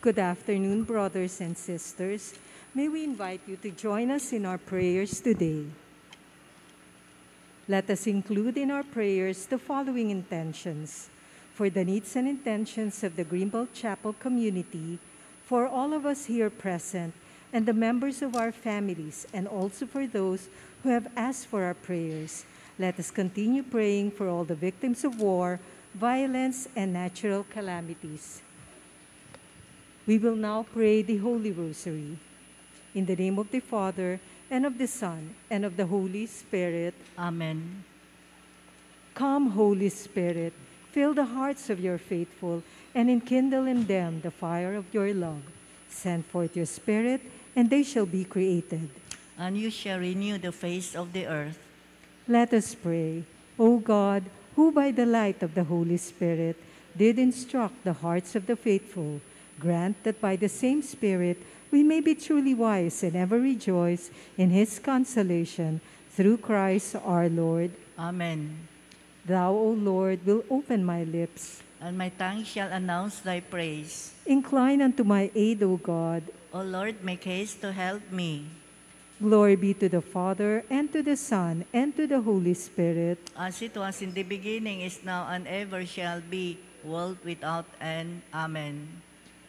Good afternoon, brothers and sisters. May we invite you to join us in our prayers today. Let us include in our prayers the following intentions for the needs and intentions of the Greenbelt Chapel community, for all of us here present, and the members of our families, and also for those who have asked for our prayers. Let us continue praying for all the victims of war, violence, and natural calamities. We will now pray the Holy Rosary. In the name of the Father, and of the Son, and of the Holy Spirit. Amen. Come, Holy Spirit, fill the hearts of your faithful, and enkindle in them the fire of your love. Send forth your Spirit, and they shall be created. And you shall renew the face of the earth. Let us pray. O God, who by the light of the Holy Spirit did instruct the hearts of the faithful, grant that by the same Spirit we may be truly wise and ever rejoice in his consolation through Christ our Lord. Amen. Thou, O Lord, will open my lips. And my tongue shall announce thy praise. Incline unto my aid, O God. O Lord, make haste to help me. Glory be to the Father, and to the Son, and to the Holy Spirit. As it was in the beginning, is now, and ever shall be, world without end. Amen.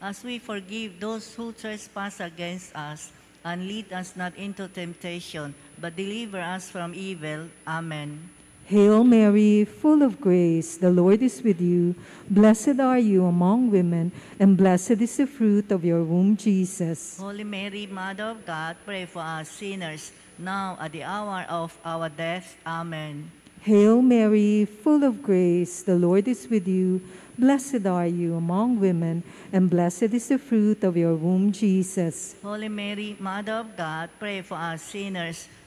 as we forgive those who trespass against us. And lead us not into temptation, but deliver us from evil. Amen. Hail Mary, full of grace, the Lord is with you. Blessed are you among women, and blessed is the fruit of your womb, Jesus. Holy Mary, Mother of God, pray for us sinners, now at the hour of our death. Amen. Hail Mary, full of grace, the Lord is with you. Blessed are you among women, and blessed is the fruit of your womb, Jesus. Holy Mary, Mother of God, pray for us sinners,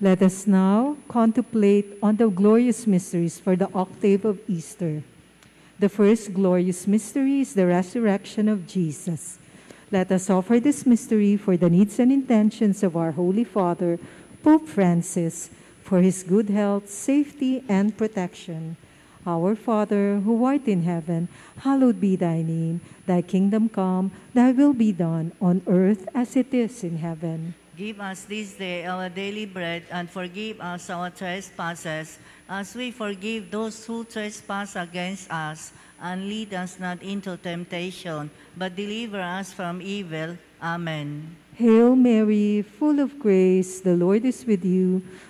Let us now contemplate on the glorious mysteries for the octave of Easter. The first glorious mystery is the resurrection of Jesus. Let us offer this mystery for the needs and intentions of our Holy Father, Pope Francis, for his good health, safety, and protection. Our Father, who art in heaven, hallowed be thy name. Thy kingdom come, thy will be done, on earth as it is in heaven. Give us this day our daily bread, and forgive us our trespasses, as we forgive those who trespass against us. And lead us not into temptation, but deliver us from evil. Amen. Hail Mary, full of grace, the Lord is with you.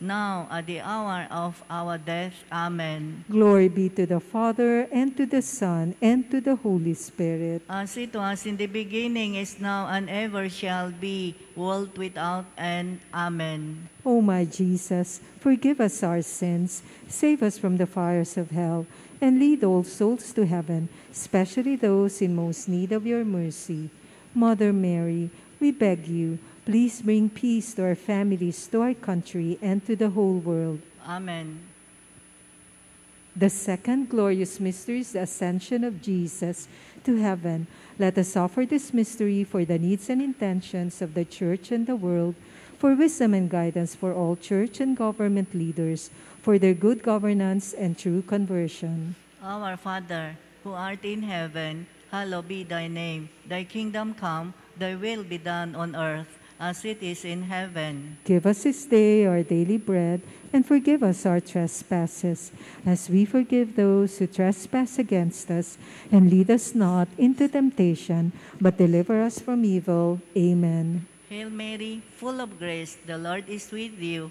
now at the hour of our death. Amen. Glory be to the Father, and to the Son, and to the Holy Spirit. As it was in the beginning, is now, and ever shall be, world without end. Amen. O my Jesus, forgive us our sins, save us from the fires of hell, and lead all souls to heaven, especially those in most need of your mercy. Mother Mary, we beg you, please bring peace to our families, to our country, and to the whole world. Amen. The second glorious mystery is the ascension of Jesus to heaven. Let us offer this mystery for the needs and intentions of the Church and the world, for wisdom and guidance for all church and government leaders, for their good governance and true conversion. Our Father, who art in heaven, hallowed be thy name. Thy kingdom come, thy will be done on earth as it is in heaven. Give us this day our daily bread, and forgive us our trespasses, as we forgive those who trespass against us. And lead us not into temptation, but deliver us from evil. Amen. Hail Mary, full of grace, the Lord is with you.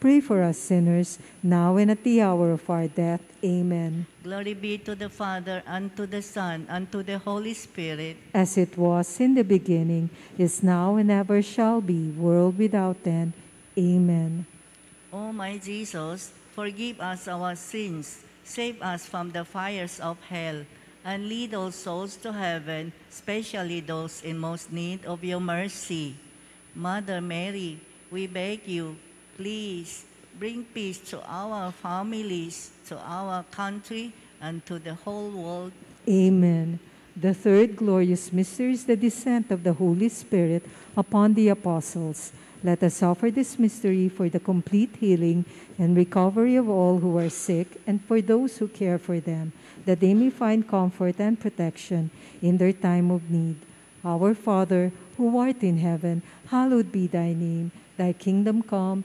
pray for us sinners, now and at the hour of our death. Amen. Glory be to the Father, and to the Son, and to the Holy Spirit. As it was in the beginning, is now, and ever shall be, world without end. Amen. O my Jesus, forgive us our sins, save us from the fires of hell, and lead all souls to heaven, especially those in most need of your mercy. Mother Mary, we beg you, please bring peace to our families, to our country, and to the whole world. Amen. The third glorious mystery is the descent of the Holy Spirit upon the apostles. Let us offer this mystery for the complete healing and recovery of all who are sick and for those who care for them, that they may find comfort and protection in their time of need. Our Father, who art in heaven, hallowed be thy name. Thy kingdom come,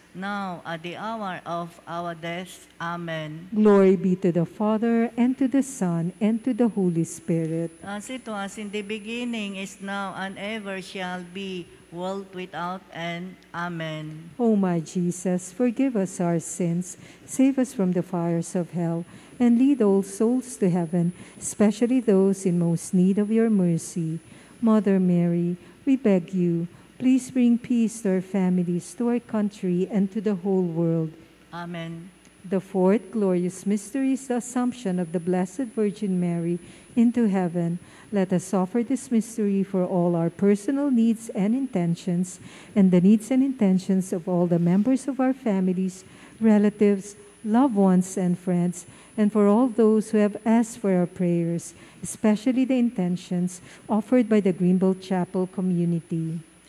now at the hour of our death. Amen. Glory be to the Father, and to the Son, and to the Holy Spirit. As it was in the beginning, is now, and ever shall be, world without end. Amen. O my Jesus, forgive us our sins, save us from the fires of hell, and lead all souls to heaven, especially those in most need of your mercy. Mother Mary, we beg you, please bring peace to our families, to our country, and to the whole world. Amen. The fourth glorious mystery is the Assumption of the Blessed Virgin Mary into heaven. Let us offer this mystery for all our personal needs and intentions, and the needs and intentions of all the members of our families, relatives, loved ones, and friends, and for all those who have asked for our prayers, especially the intentions offered by the Greenbelt Chapel community.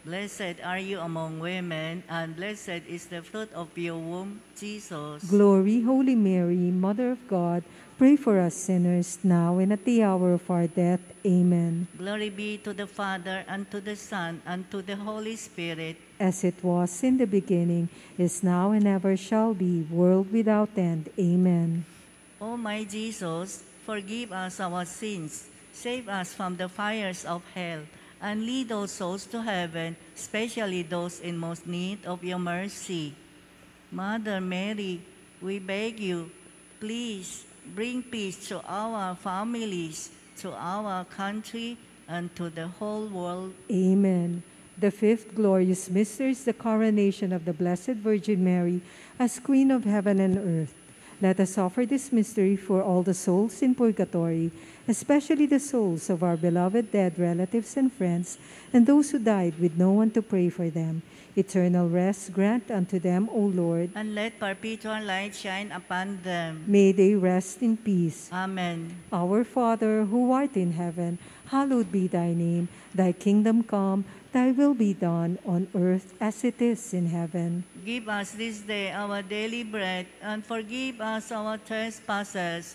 Blessed are you among women, and blessed is the fruit of your womb, Jesus. Glory, Holy Mary, Mother of God, pray for us sinners now and at the hour of our death. Amen. Glory be to the Father, and to the Son, and to the Holy Spirit, As it was in the beginning, is now and ever shall be, world without end. Amen. O my Jesus, forgive us our sins, save us from the fires of hell, and lead all souls to heaven, especially those in most need of your mercy. Mother Mary, we beg you, please bring peace to our families, to our country, and to the whole world. Amen. The fifth glorious mystery is the coronation of the Blessed Virgin Mary as Queen of heaven and earth. Let us offer this mystery for all the souls in purgatory, especially the souls of our beloved dead relatives and friends, and those who died with no one to pray for them. Eternal rest grant unto them, O Lord. And let perpetual light shine upon them. May they rest in peace. Amen. Our Father, who art in heaven, hallowed be thy name. Thy kingdom come, thy will be done on earth as it is in heaven. Give us this day our daily bread, and forgive us our trespasses,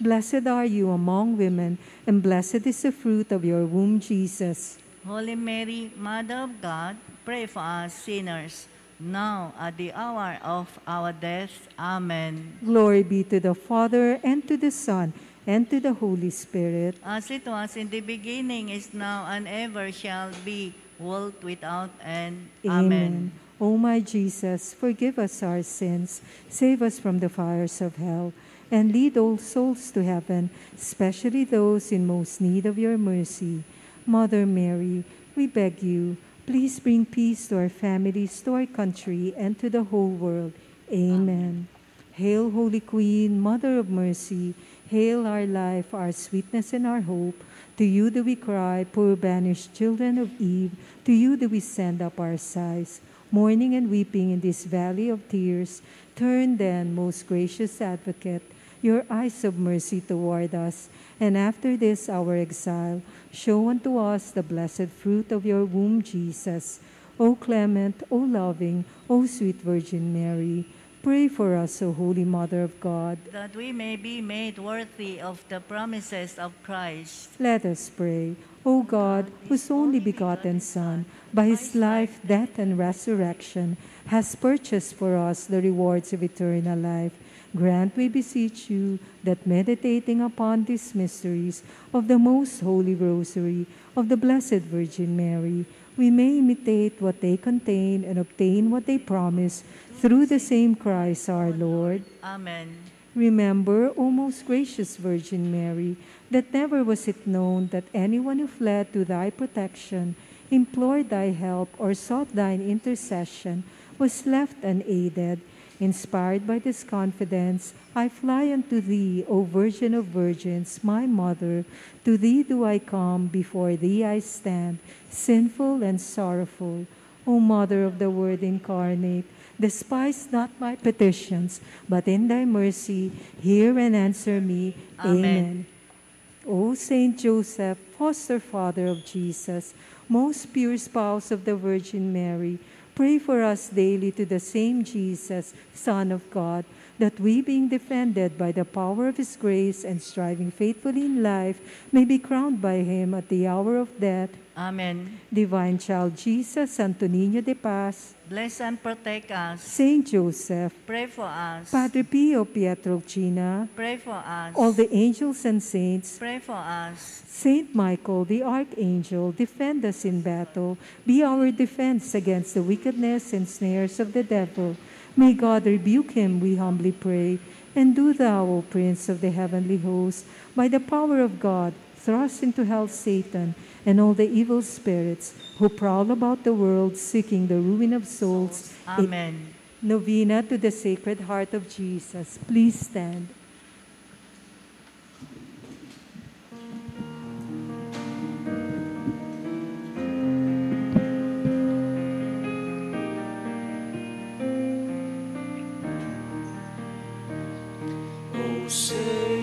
Blessed are you among women, and blessed is the fruit of your womb, Jesus. Holy Mary, Mother of God, pray for us sinners, now at the hour of our death. Amen. Glory be to the Father, and to the Son, and to the Holy Spirit. As it was in the beginning, is now, and ever shall be, world without end. Amen. O my Jesus, forgive us our sins, save us from the fires of hell, and lead all souls to heaven, especially those in most need of your mercy. Mother Mary, we beg you, please bring peace to our families, to our country, and to the whole world. Amen. Hail, Holy Queen, Mother of Mercy, hail our life, our sweetness, and our hope. To you do we cry, poor banished children of Eve, to you do we send up our sighs, mourning and weeping in this valley of tears. Turn then, most gracious advocate, your eyes of mercy toward us, and after this our exile, show unto us the blessed fruit of your womb, Jesus. O clement, O loving, O sweet Virgin Mary, pray for us, O Holy Mother of God. That we may be made worthy of the promises of Christ. Let us pray. O God, whose only begotten Son, by his life, death, and resurrection, has purchased for us the rewards of eternal life, grant, we beseech you, that meditating upon these mysteries of the most holy rosary of the Blessed Virgin Mary, we may imitate what they contain and obtain what they promise through the same Christ our Lord. Amen. Remember, O most gracious Virgin Mary, that never was it known that anyone who fled to thy protection, implored thy help, or sought thine intercession was left unaided. Inspired by this confidence, I fly unto thee, O Virgin of Virgins, my Mother. To thee do I come, before thee I stand, sinful and sorrowful. O Mother of the Word incarnate, despise not my petitions, but in thy mercy hear and answer me. Amen. O Saint Joseph, foster father of Jesus, most pure spouse of the Virgin Mary, pray for us daily to the same Jesus, Son of God, that we, being defended by the power of his grace and striving faithfully in life, may be crowned by him at the hour of death. Amen. Divine Child Jesus, Santo Niño de Paz, Bless and protect us. Saint Joseph, Pray for us. Padre Pio Pietrelcina, Pray for us. all the angels and saints, Pray for us. Saint Michael, the Archangel, defend us in battle. Be our defense against the wickedness and snares of the devil. May God rebuke him, we humbly pray. And do thou, O Prince of the heavenly host, by the power of God, thrust into hell Satan and all the evil spirits who prowl about the world seeking the ruin of souls. Amen. Novena to the Sacred Heart of Jesus. Please stand. Oh, o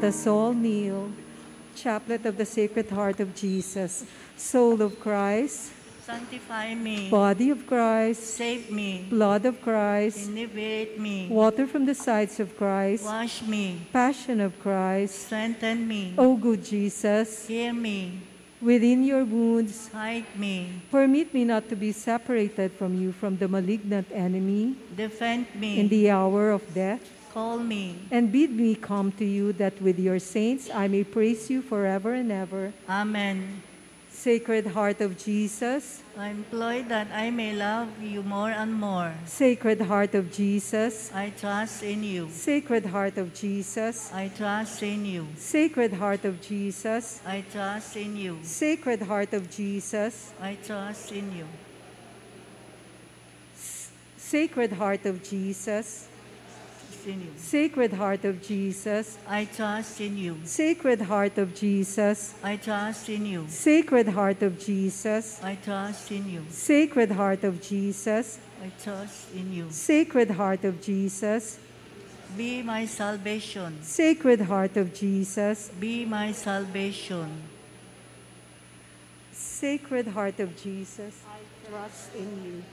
Let us all kneel. Chaplet of the Sacred Heart of Jesus, Soul of Christ, Sanctify me. Body of Christ, Save me. Blood of Christ, Inebriate me. Water from the sides of Christ, Wash me. Passion of Christ. Strengthen me. O good Jesus, Hear me. within your wounds, Hide me. permit me not to be separated from you from the malignant enemy Defend me. in the hour of death. Call me. And bid me come to you that with your saints I may praise you forever and ever. Amen. Sacred Heart of Jesus, I implore that I may love you more and more. Sacred Heart of Jesus, I trust in you. Sacred Heart of Jesus, I trust in you. Sacred Heart of Jesus, I trust in you. Sacred Heart of Jesus, I trust in you. Sacred Heart of Jesus, Trust in you. Sacred Heart of Jesus, I trust in you. Sacred Heart of Jesus, I trust in you. Sacred Heart of Jesus, I trust in you. Sacred Heart of Jesus, I trust in you. Sacred Heart of Jesus, Be my salvation. Sacred Heart of Jesus, Be my salvation. Sacred Heart of Jesus, I trust in you.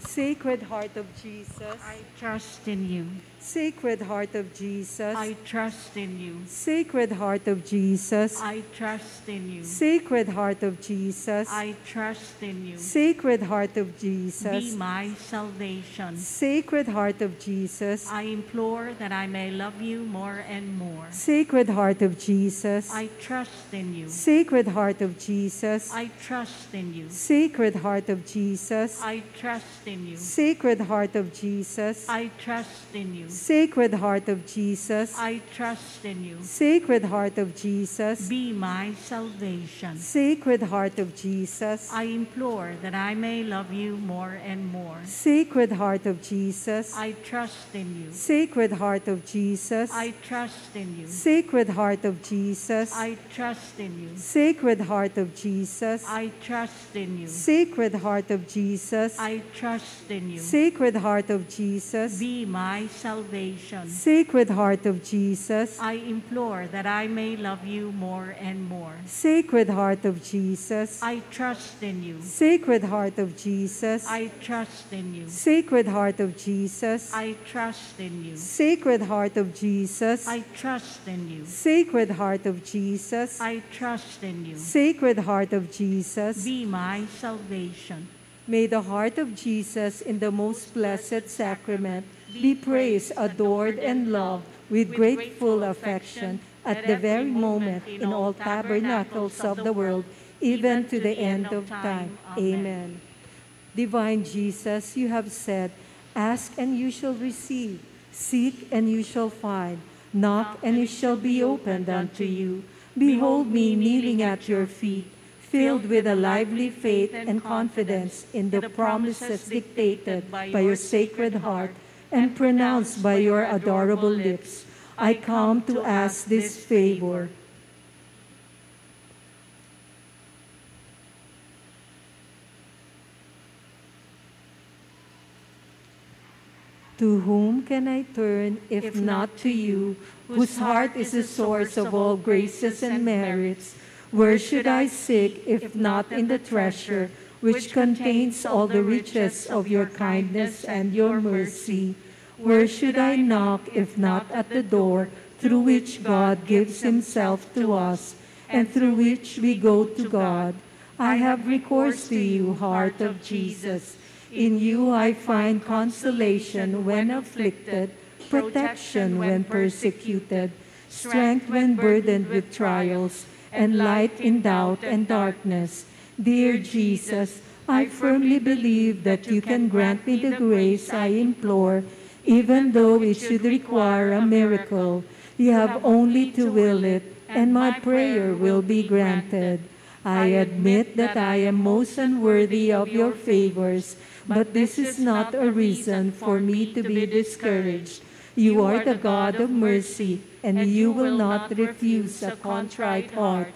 Sacred Heart of Jesus, I trust in you. Sacred Heart of Jesus, I trust in you. Sacred Heart of Jesus, I trust in you. Sacred Heart of Jesus, I trust in you. Sacred Heart of Jesus, Be my salvation. Sacred Heart of Jesus, I implore that I may love you more and more. Sacred Heart of Jesus, I trust in you. Sacred Heart of Jesus, I trust in you. Sacred Heart of Jesus, I trust in you. Sacred Heart of Jesus, I trust in you. Sacred Heart of Jesus, I trust in you. Sacred Heart of Jesus, Be my salvation. Sacred Heart of Jesus, I implore that I may love you more and more. Sacred Heart of Jesus, I trust in you. Sacred Heart of Jesus, I trust in you. Sacred Heart of Jesus, I trust in you. Sacred Heart of Jesus, I trust in you. Sacred Heart of Jesus, I trust in you. Sacred Heart of Jesus, Be my salvation. Sacred Heart of Jesus, I implore that I may love you more and more. Sacred Heart of Jesus, I trust in you. Sacred Heart of Jesus, I trust in you. Sacred Heart of Jesus, I trust in you. Sacred Heart of Jesus, I trust in you. Sacred Heart of Jesus, I trust in you. Sacred Heart of Jesus, Be my salvation. May the heart of Jesus in the most blessed sacrament be praised, adored, and loved with grateful affection at the very moment in all tabernacles of the world, even to the end of time. Amen. Divine Jesus, you have said, Ask and you shall receive, seek and you shall find, knock and it shall be opened unto you. Behold me kneeling at your feet filled with a lively faith and confidence in the promises dictated by your sacred heart and pronounced by your adorable lips, I come to ask this favor. To whom can I turn if not to you, whose heart is the source of all graces and merits? Where should I seek if not in the treasure which contains all the riches of your kindness and your mercy? Where should I knock if not at the door through which God gives himself to us and through which we go to God? I have recourse to you, heart of Jesus. In you I find consolation when afflicted, protection when persecuted, strength when burdened with trials, and light in doubt and darkness. Dear Jesus, I firmly believe that you can grant me the grace I implore, even though it should require a miracle. You have only to will it, and my prayer will be granted. I admit that I am most unworthy of your favors, but this is not a reason for me to be discouraged. You are the God of mercy, and you will not refuse a contrite heart.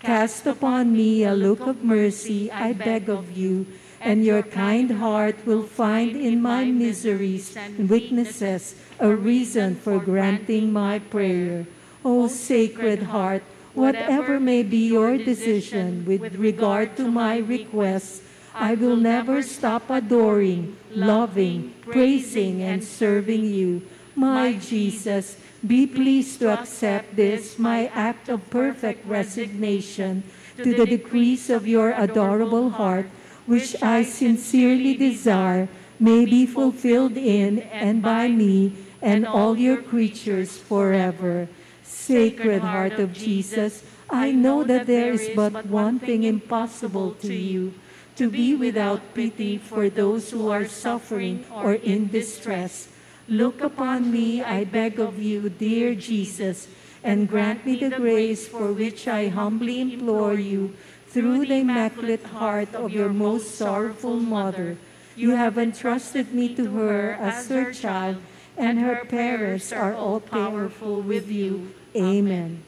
Cast upon me a look of mercy, I beg of you, and your kind heart will find in my miseries and weaknesses a reason for granting my prayer. O Sacred Heart, whatever may be your decision with regard to my requests, I will never stop adoring, loving, praising, and serving you. My Jesus, be pleased to accept this, my act of perfect resignation, to the decrees of your adorable heart, which I sincerely desire may be fulfilled in and by me and all your creatures forever. Sacred Heart of Jesus, I know that there is but one thing impossible to you to be without pity for those who are suffering or in distress. Look upon me, I beg of you, dear Jesus, and grant me the grace for which I humbly implore you through the immaculate heart of your most sorrowful mother. You have entrusted me to her as her child, and her parents are all powerful with you. Amen.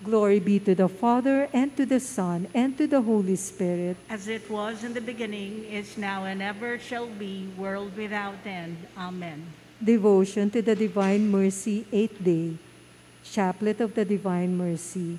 Glory be to the Father, and to the Son, and to the Holy Spirit. As it was in the beginning, is now, and ever shall be, world without end. Amen. Devotion to the Divine Mercy, eighth day. Chaplet of the Divine Mercy.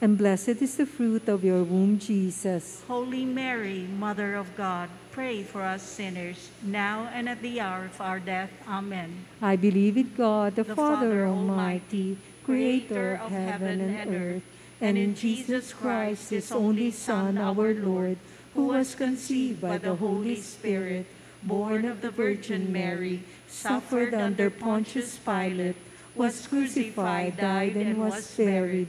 and blessed is the fruit of your womb, Jesus. Holy Mary, Mother of God, pray for us sinners, now and at the hour of our death. Amen. I believe in God, the, The Father Father Almighty, creator of heaven and earth, and in Jesus Christ, his only Son, our Lord, who was conceived by the Holy Spirit, born of the Virgin Mary, suffered under Pontius Pilate, was crucified, died, and was buried.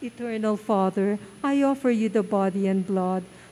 Eternal Father, I offer you the body and blood,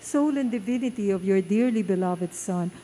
soul and divinity of your dearly beloved Son,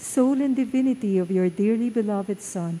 soul and divinity of your dearly beloved Son,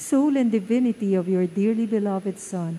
soul and divinity of your dearly beloved Son,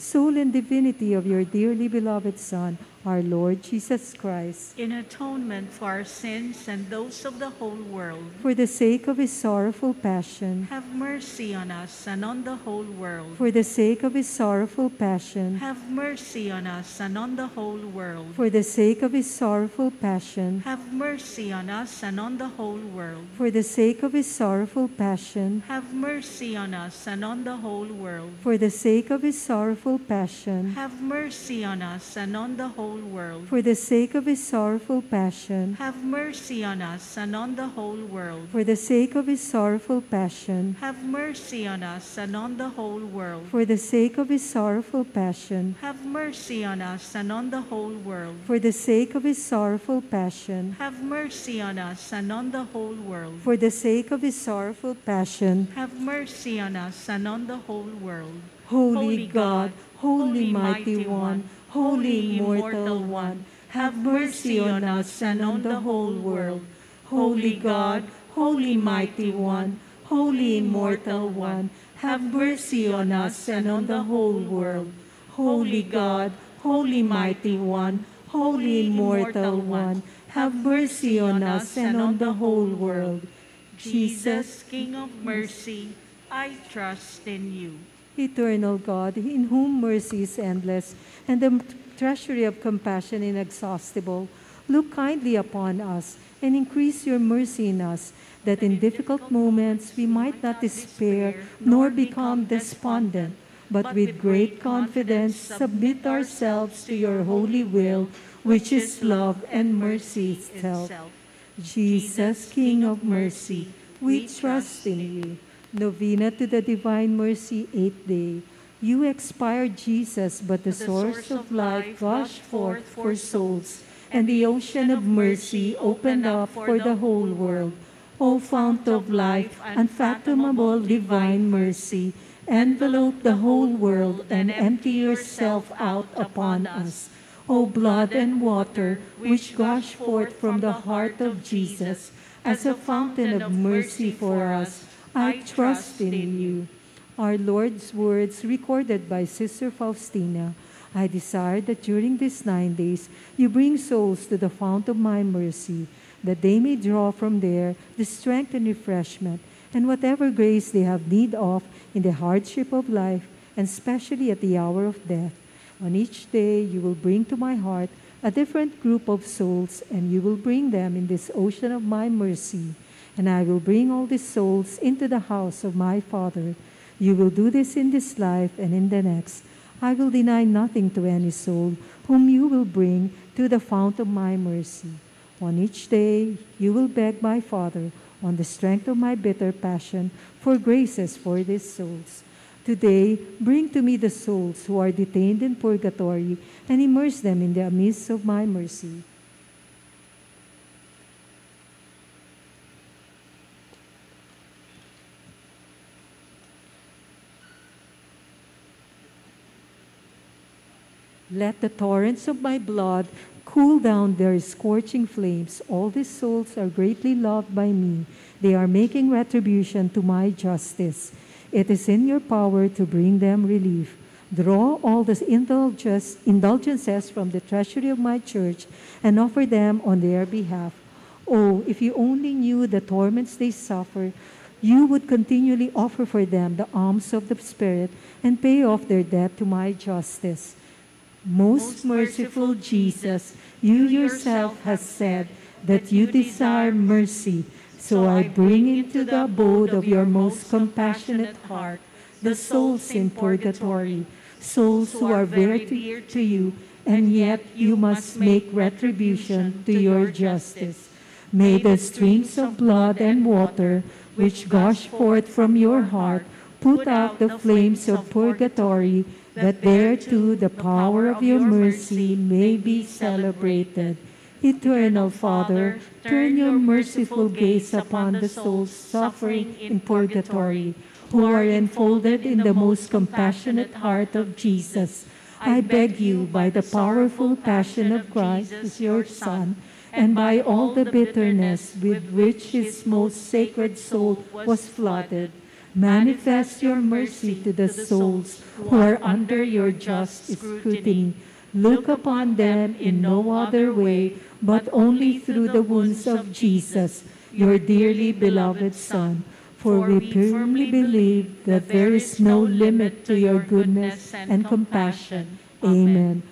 soul and divinity of your dearly beloved Son, our Lord Jesus Christ. in atonement for our sins and those of the whole world. For the sake of his sorrowful passion, Have mercy on us and on the whole world. for the sake of his sorrowful passion, Have mercy on us and on the whole world. for the sake of his sorrowful passion, Have mercy on us and on the whole world. for the sake of his sorrowful passion, Have mercy on us and on the whole world. for the sake of his sorrowful passion, Have mercy on us and on the whole world. for the sake of his sorrowful passion, Have mercy on us and on the whole world. for the sake of his sorrowful passion, Have mercy on us and on the whole world. for the sake of his sorrowful passion, Have mercy on us and on the whole world. for the sake of his sorrowful passion, Have mercy on us and on the whole world. for the sake of his sorrowful passion, Have mercy on us and on the whole world. Holy God, Holy Mighty One, Holy Immortal One, have mercy on us and on the whole world. Holy God, Holy Mighty One, Holy Immortal One, have mercy on us and on the whole world. Holy God, Holy Mighty One, Holy Immortal One, have mercy on us and on the whole world. Jesus, King of mercy, I trust in you. Eternal God, in whom mercy is endless and the treasury of compassion inexhaustible, look kindly upon us and increase your mercy in us, that in difficult moments we might not despair nor become despondent, but with great confidence submit ourselves to your holy will, which is love and mercy itself. Jesus, King of mercy, we trust in you. Novena to the Divine Mercy, eighth day. You expired Jesus, but the source of life gushed forth for souls, and the ocean of mercy opened up for the whole world. O fount of life, unfathomable divine mercy, envelope the whole world and empty yourself out upon us. O blood and water, which gush forth from the heart of Jesus as a fountain of mercy for us, I trust in you. Our Lord's words recorded by Sister Faustina. I desire that during these nine days you bring souls to the fount of my mercy, that they may draw from there the strength and refreshment, and whatever grace they have need of in the hardship of life, and especially at the hour of death. On each day you will bring to my heart a different group of souls, and you will bring them in this ocean of my mercy. And I will bring all these souls into the house of my Father. You will do this in this life and in the next. I will deny nothing to any soul whom you will bring to the fount of my mercy. On each day you will beg my Father, on the strength of my bitter passion, for graces for these souls. Today, bring to me the souls who are detained in purgatory and immerse them in the abyss of my mercy. Let the torrents of my blood cool down their scorching flames. All these souls are greatly loved by me. They are making retribution to my justice. It is in your power to bring them relief. Draw all the indulgences from the treasury of my church and offer them on their behalf. Oh, if you only knew the torments they suffer, you would continually offer for them the alms of the Spirit and pay off their debt to my justice. Most merciful Jesus, you yourself have said that you desire mercy, so I bring into the abode of your most compassionate heart the souls in purgatory, souls who are very dear to you, and yet you must make retribution to your justice. May the streams of blood and water which gush forth from your heart put out the flames of purgatory, that there too the power of your mercy may be celebrated. Eternal Father, turn your merciful gaze upon the souls suffering in purgatory, who are enfolded in the most compassionate heart of Jesus. I beg you, by the powerful passion of Christ, your Son, and by all the bitterness with which his most sacred soul was flooded, manifest your mercy to the souls who are under your just scrutiny. look upon them in no other way, but only through the wounds of Jesus, your dearly beloved Son. For we firmly believe that there is no limit to your goodness and compassion. Amen.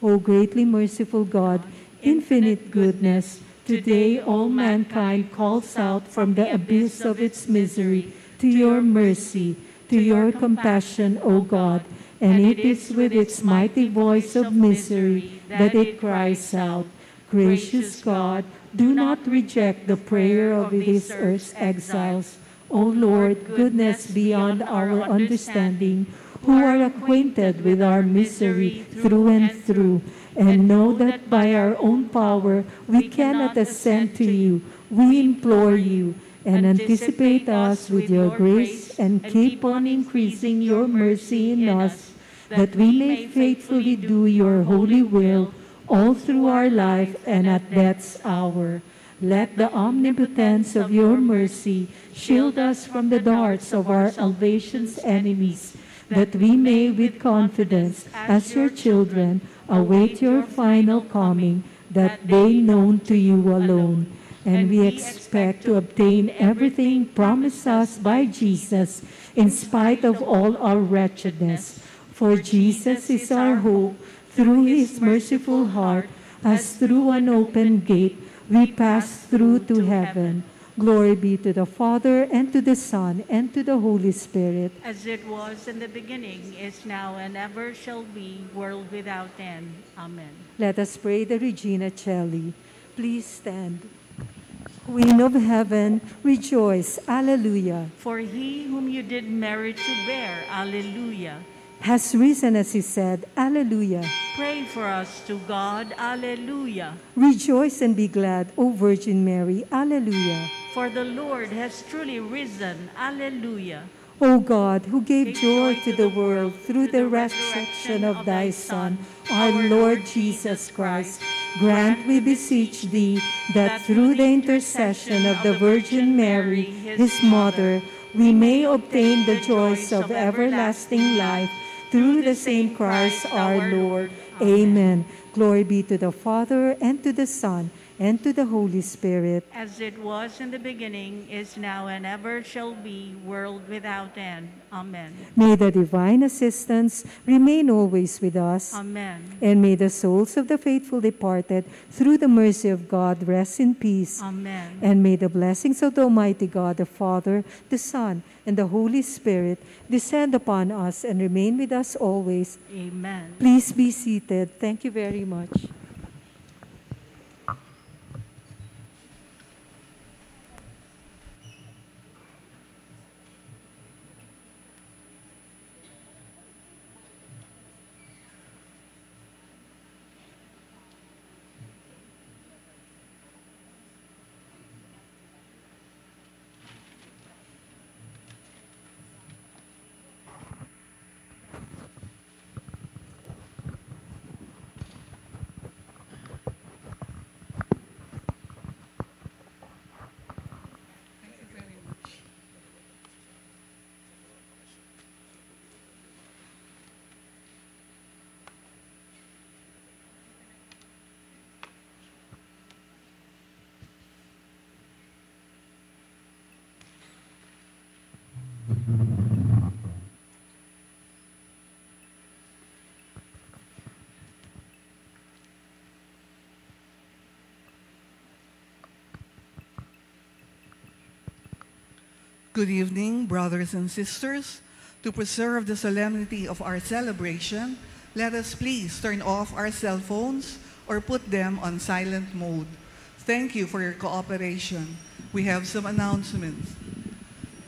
O greatly merciful God, infinite goodness, today all mankind calls out from the abyss of its misery to your mercy, to your compassion, O God, and it is with its mighty voice of misery that it cries out, Gracious God, do not reject the prayer of this earth's exiles. O Lord, goodness beyond our understanding, who are acquainted with our misery through and through, and know that by our own power we cannot ascend to you, we implore you, and anticipate us with your grace, and keep on increasing your mercy in us, that we may faithfully do your holy will all through our life and at death's hour. Let the omnipotence of your mercy shield us from the darts of our salvation's enemies, that we may with confidence, as your children, await your final coming, that day known to you alone. And we expect to obtain everything promised us by Jesus, in spite of all our wretchedness. For Jesus is our hope, through his merciful heart, as through an open gate, we pass through to heaven. Glory be to the Father, and to the Son, and to the Holy Spirit. As it was in the beginning, is now, and ever shall be, world without end. Amen. Let us pray the Regina Caeli. Please stand. Queen of heaven, rejoice. Alleluia. For he whom you did marry to bear, Alleluia. Has risen as he said, Alleluia. Pray for us to God, Alleluia. Rejoice and be glad, O Virgin Mary. Alleluia. For the Lord has truly risen, Alleluia. O God, who gave joy to the world through the resurrection of thy Son, our Lord Jesus Christ, grant, we beseech thee, that through the intercession of the Virgin Mary, his mother, we may obtain the joys of everlasting life through the same Christ our Lord. Amen. Glory be to the Father, and to the Son, and to the Holy Spirit. As it was in the beginning, is now, and ever shall be, world without end. Amen. May the divine assistance remain always with us. Amen. And may the souls of the faithful departed, through the mercy of God, rest in peace. Amen. And may the blessings of the Almighty God, the Father, the Son, and the Holy Spirit descend upon us and remain with us always. Amen. Please be seated. Thank you very much. Good evening, brothers and sisters. To preserve the solemnity of our celebration, let us please turn off our cell phones or put them on silent mode. Thank you for your cooperation. We have some announcements.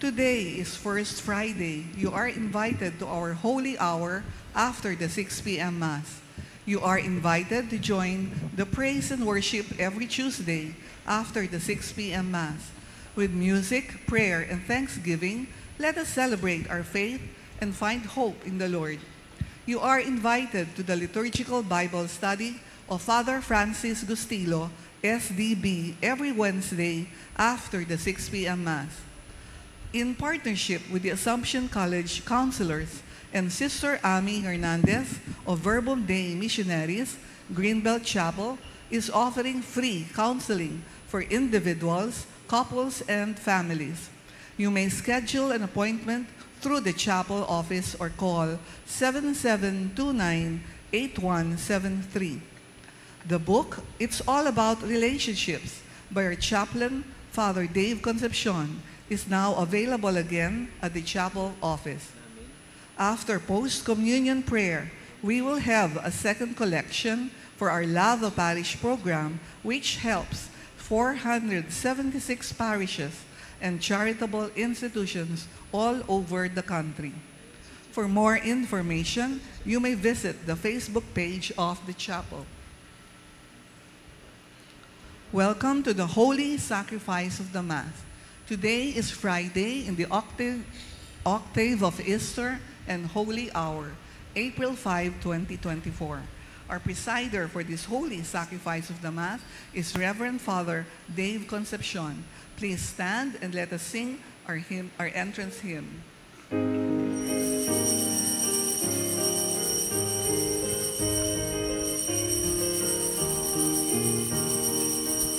Today is First Friday. You are invited to our holy hour after the 6 p.m. Mass. You are invited to join the praise and worship every Tuesday after the 6 p.m. Mass. With music, prayer, and thanksgiving, let us celebrate our faith and find hope in the Lord. You are invited to the liturgical Bible study of Father Francis Gustilo, SDB, every Wednesday after the 6 p.m. Mass. In partnership with the Assumption College counselors and Sister Amy Hernandez of Verbum Dei Missionaries, Greenbelt Chapel, is offering free counseling for individuals, couples, and families. You may schedule an appointment through the chapel office or call 7729-8173. The book, It's All About Relationships by our chaplain, Father Dave Concepcion, is now available again at the chapel office. After post-communion prayer, we will have a second collection for our Lava Parish program, which helps 476 parishes and charitable institutions all over the country. For more information, you may visit the Facebook page of the chapel. Welcome to the Holy Sacrifice of the Mass. Today is Friday in the octave, octave of Easter and Holy Hour, April 5, 2024. Our presider for this Holy Sacrifice of the Mass is Reverend Father Dave Concepcion. Please stand and let us sing our, hymn, our entrance hymn.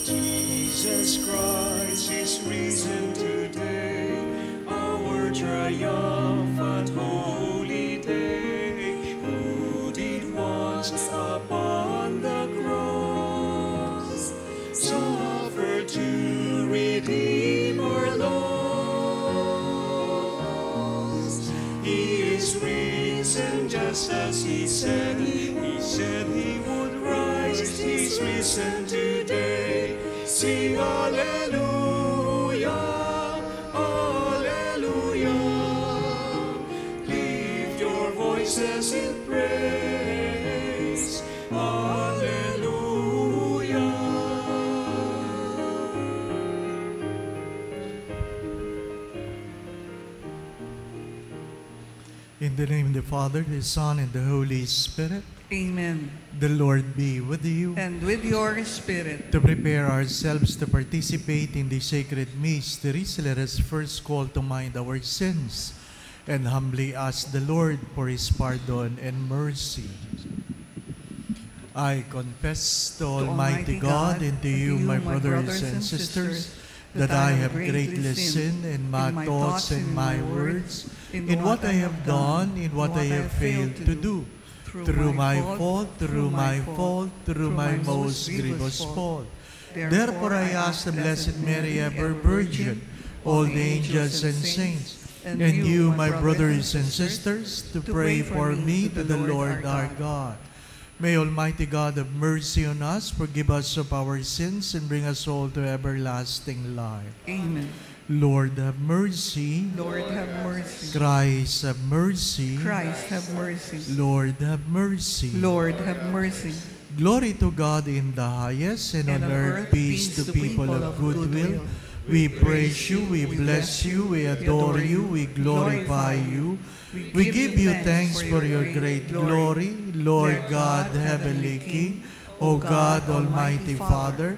Jesus Christ is risen today, our triumphant just as he said, he said he would rise, he's risen today. Sing Alleluia, the name of the Father, the Son, and the Holy Spirit, Amen. the Lord be with you. And with your spirit, To prepare ourselves to participate in the sacred mysteries, let us first call to mind our sins and humbly ask the Lord for his pardon and mercy. I confess to Almighty God and to you, my brothers and sisters, that I have greatly sinned in my thoughts and my words, in what I have done, in what I have failed to do. Through my fault, through my fault, through my most grievous fault. Therefore I ask the Blessed Mary, ever Virgin, all the angels and saints, and you, my brothers and sisters, to pray for me to the Lord our God. May Almighty God have mercy on us, forgive us of our sins, and bring us all to everlasting life. Amen. Lord, have mercy. Lord, have mercy. Christ, have mercy. Christ, have mercy. Lord, have mercy. Lord, have mercy. Glory to God in the highest, and, on earth peace to people of good will. We praise you, we bless you, we adore you, we glorify you. We give you thanks for your great glory, Lord God, heavenly King, O God, Almighty Father,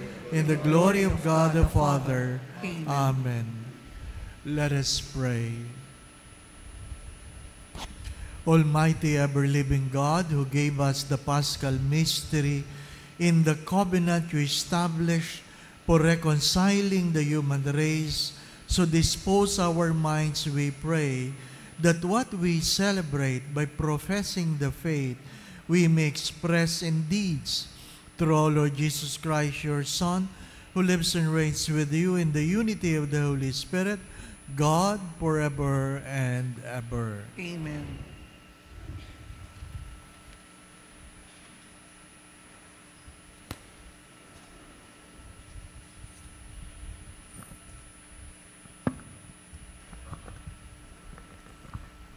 in the glory of God the Father. Amen. Let us pray. Almighty ever-living God, who gave us the Paschal mystery in the covenant you established for reconciling the human race, so dispose our minds, we pray, that what we celebrate by professing the faith, we may express in deeds. Through our Lord Jesus Christ, your Son, who lives and reigns with you in the unity of the Holy Spirit, God forever and ever. Amen.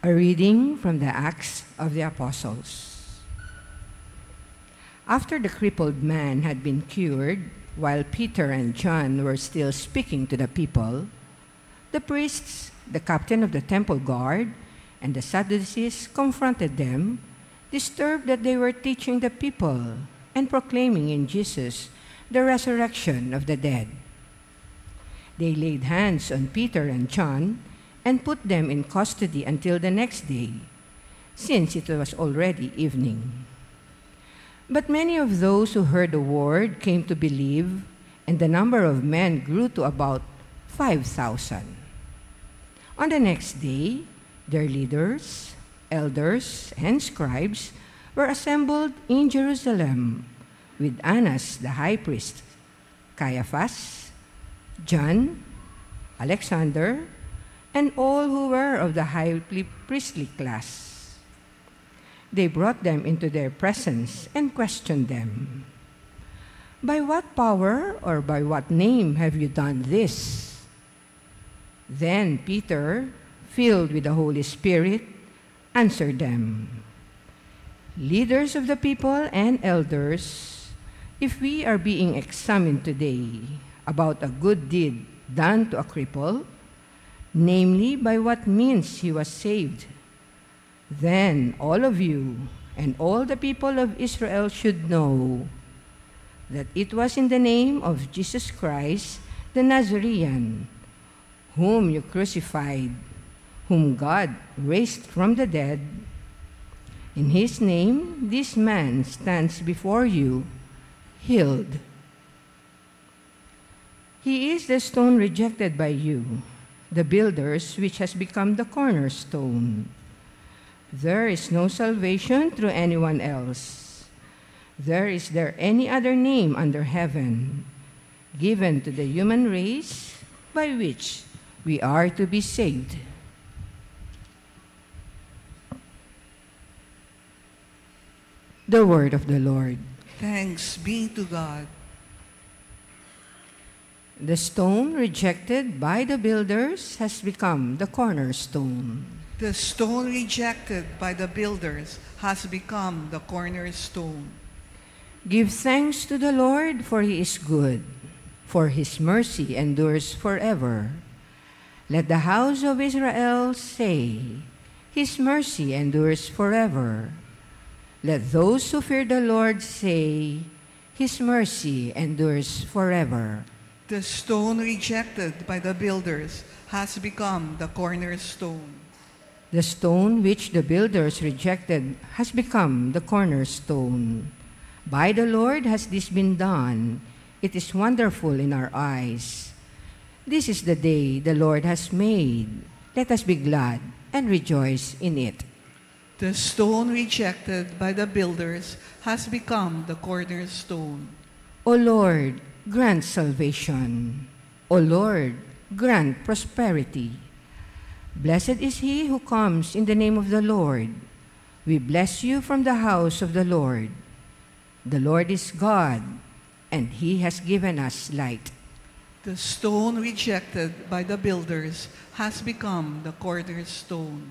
A reading from the Acts of the Apostles. After the crippled man had been cured, while Peter and John were still speaking to the people, the priests, the captain of the temple guard, and the Sadducees confronted them, disturbed that they were teaching the people and proclaiming in Jesus the resurrection of the dead. They laid hands on Peter and John and put them in custody until the next day, since it was already evening. But many of those who heard the word came to believe, and the number of men grew to about 5,000. On the next day, their leaders, elders, and scribes were assembled in Jerusalem with Annas the high priest, Caiaphas, John, Alexander, and all who were of the high priestly class. They brought them into their presence and questioned them. By what power or by what name have you done this? Then Peter, filled with the Holy Spirit, answered them Leaders of the people and elders, if we are being examined today about a good deed done to a cripple, namely by what means he was saved. Then all of you and all the people of Israel should know that it was in the name of Jesus Christ, the Nazarene, whom you crucified, whom God raised from the dead. In his name, this man stands before you, healed. He is the stone rejected by you the builders, which has become the cornerstone. There is no salvation through anyone else. There is there any other name under heaven given to the human race by which we are to be saved. The word of the Lord. Thanks be to God. The stone rejected by the builders has become the cornerstone. The stone rejected by the builders has become the cornerstone. Give thanks to the Lord, for he is good, for his mercy endures forever. Let the house of Israel say, His mercy endures forever. Let those who fear the Lord say, His mercy endures forever. The stone rejected by the builders has become the cornerstone. The stone which the builders rejected has become the cornerstone. By the Lord has this been done. It is wonderful in our eyes. This is the day the Lord has made. Let us be glad and rejoice in it. The stone rejected by the builders has become the cornerstone. O Lord, grant salvation. O Lord, grant prosperity. Blessed is he who comes in the name of the Lord. We bless you from the house of the Lord. The Lord is God, and he has given us light. The stone rejected by the builders has become the cornerstone.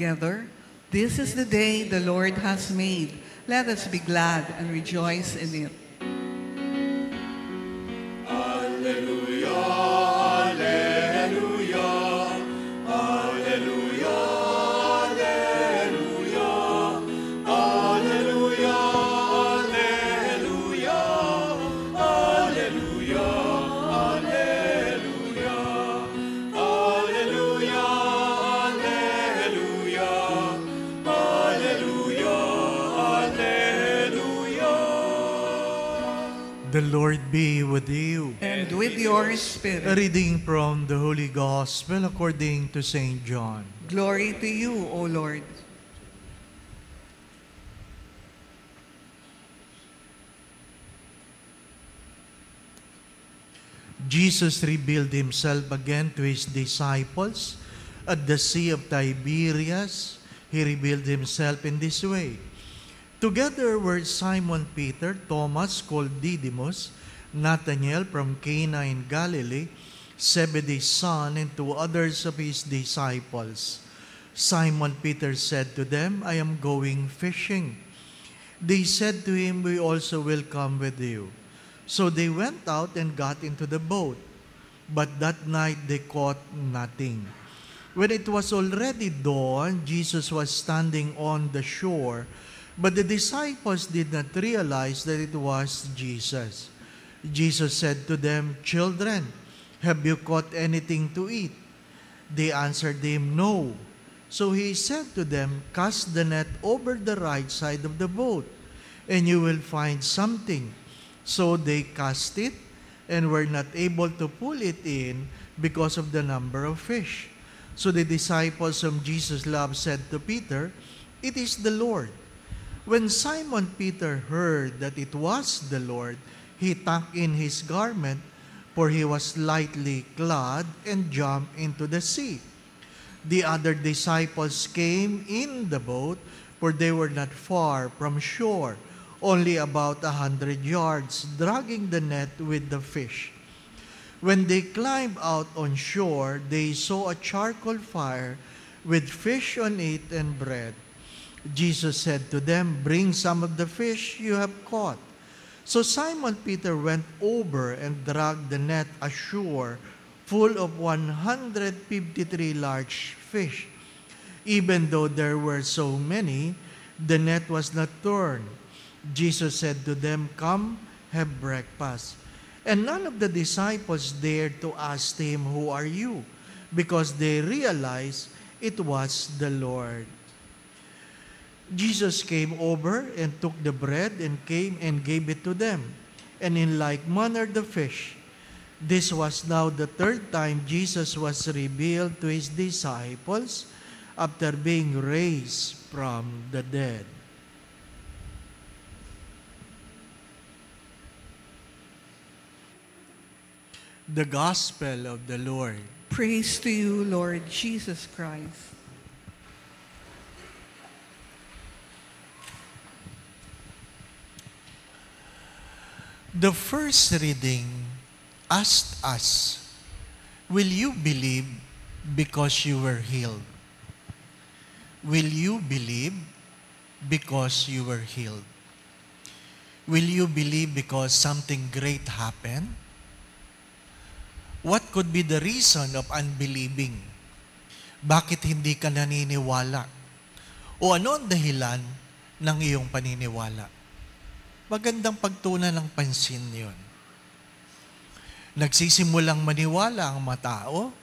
Together, this is the day the Lord has made. Let us be glad and rejoice in it. The Lord be with you. And with your spirit. A reading from the Holy Gospel according to St. John. Glory to you, O Lord. Jesus revealed himself again to his disciples at the Sea of Tiberias. He revealed himself in this way Together were Simon Peter, Thomas called Didymus, Nathanael from Cana in Galilee, Zebedee's son, and two others of his disciples. Simon Peter said to them, I am going fishing. They said to him, We also will come with you. So they went out and got into the boat. But that night they caught nothing. When it was already dawn, Jesus was standing on the shore, but the disciples did not realize that it was Jesus. Jesus said to them, Children, have you caught anything to eat? They answered him, No. So he said to them, Cast the net over the right side of the boat, and you will find something. So they cast it, and were not able to pull it in because of the number of fish. So the disciples whom Jesus loved said to Peter, It is the Lord. When Simon Peter heard that it was the Lord, he tucked in his garment, for he was lightly clad, and jumped into the sea. The other disciples came in the boat, for they were not far from shore, only about a hundred yards, dragging the net with the fish. When they climbed out on shore, they saw a charcoal fire with fish on it and bread. Jesus said to them, Bring some of the fish you have caught. So Simon Peter went over and dragged the net ashore full of 153 large fish. Even though there were so many, the net was not torn. Jesus said to them, Come, have breakfast. And none of the disciples dared to ask him, Who are you? Because they realized it was the Lord. Jesus came over and took the bread and came and gave it to them, and in like manner the fish. This was now the third time Jesus was revealed to his disciples after being raised from the dead. The Gospel of the Lord. Praise to you, Lord Jesus Christ. The first reading asked us, Will you believe because you were healed? Will you believe because you were healed? Will you believe because something great happened? What could be the reason of unbelieving? Bakit hindi ka naniniwala? O ano ang dahilan ng iyong paniniwala? Magandang pagtunan ng pansin yon. Nagsisimulang maniwala ang matao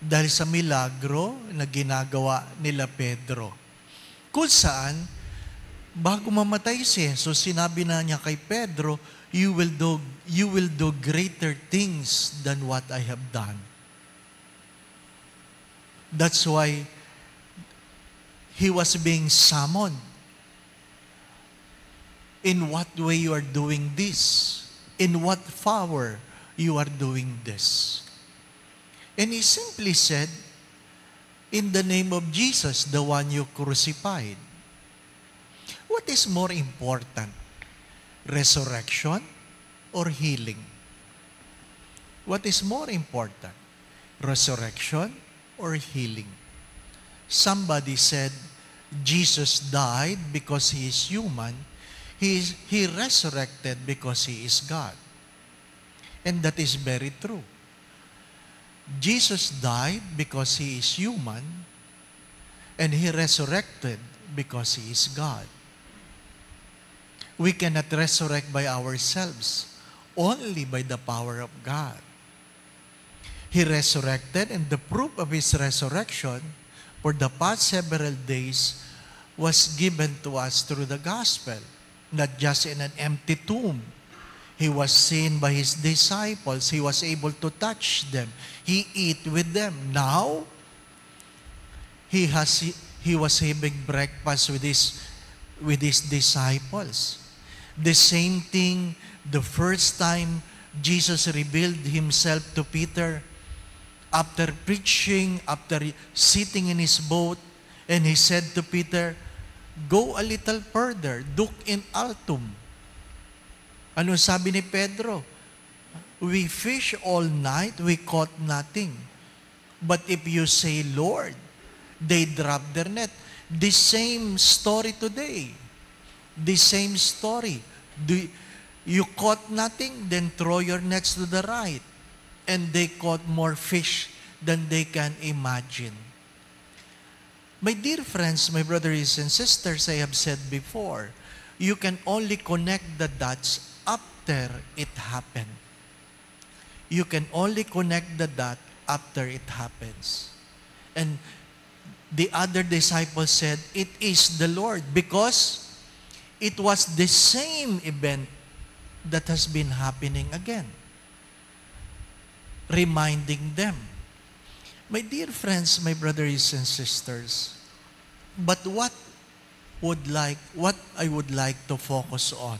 dahil sa milagro na ginagawa nila Pedro. Kung saan, bago mamatay si Jesus, sinabi na niya kay Pedro, you will do you will do greater things than what I have done. That's why he was being summoned. In what way you are doing this? In what power you are doing this? And he simply said, In the name of Jesus, the one you crucified. What is more important? resurrection or healing? What is more important? Resurrection or healing? Somebody said Jesus died because he is human. He, he resurrected because he is God. And that is very true. Jesus died because he is human and he resurrected because he is God. We cannot resurrect by ourselves, only by the power of God. He resurrected, and the proof of His resurrection for the past several days was given to us through the gospel, not just in an empty tomb. He was seen by His disciples. He was able to touch them. He ate with them. Now, he, has, he was having breakfast with his, with his disciples. The same thing the first time Jesus revealed himself to Peter after preaching, after sitting in his boat, and he said to Peter, Go a little further, duc in altum. Ano sabi ni Pedro? We fish all night, we caught nothing. But if you say, Lord, they drop their net. The same story today. The same story. Do, you caught nothing, then throw your nets to the right. And they caught more fish than they can imagine. My dear friends, my brothers and sisters, I have said before, you can only connect the dots after it happened. You can only connect the dot after it happens. And the other disciples said, It is the Lord because it was the same event that has been happening again. Reminding them. My dear friends, my brothers and sisters, but what would like what I would like to focus on.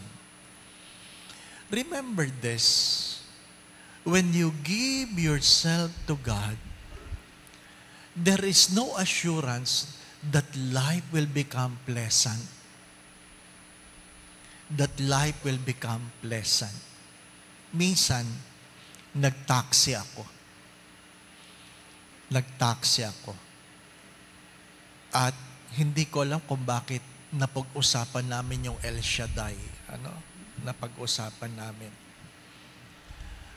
Remember this. When you give yourself to God, there is no assurance that life will become pleasant. That life will become pleasant. Minsan, nagtaksi ako. Nagtaksi ako. At hindi ko alam kung bakit napag-usapan namin yung El Shaddai. Ano? Napag-usapan namin.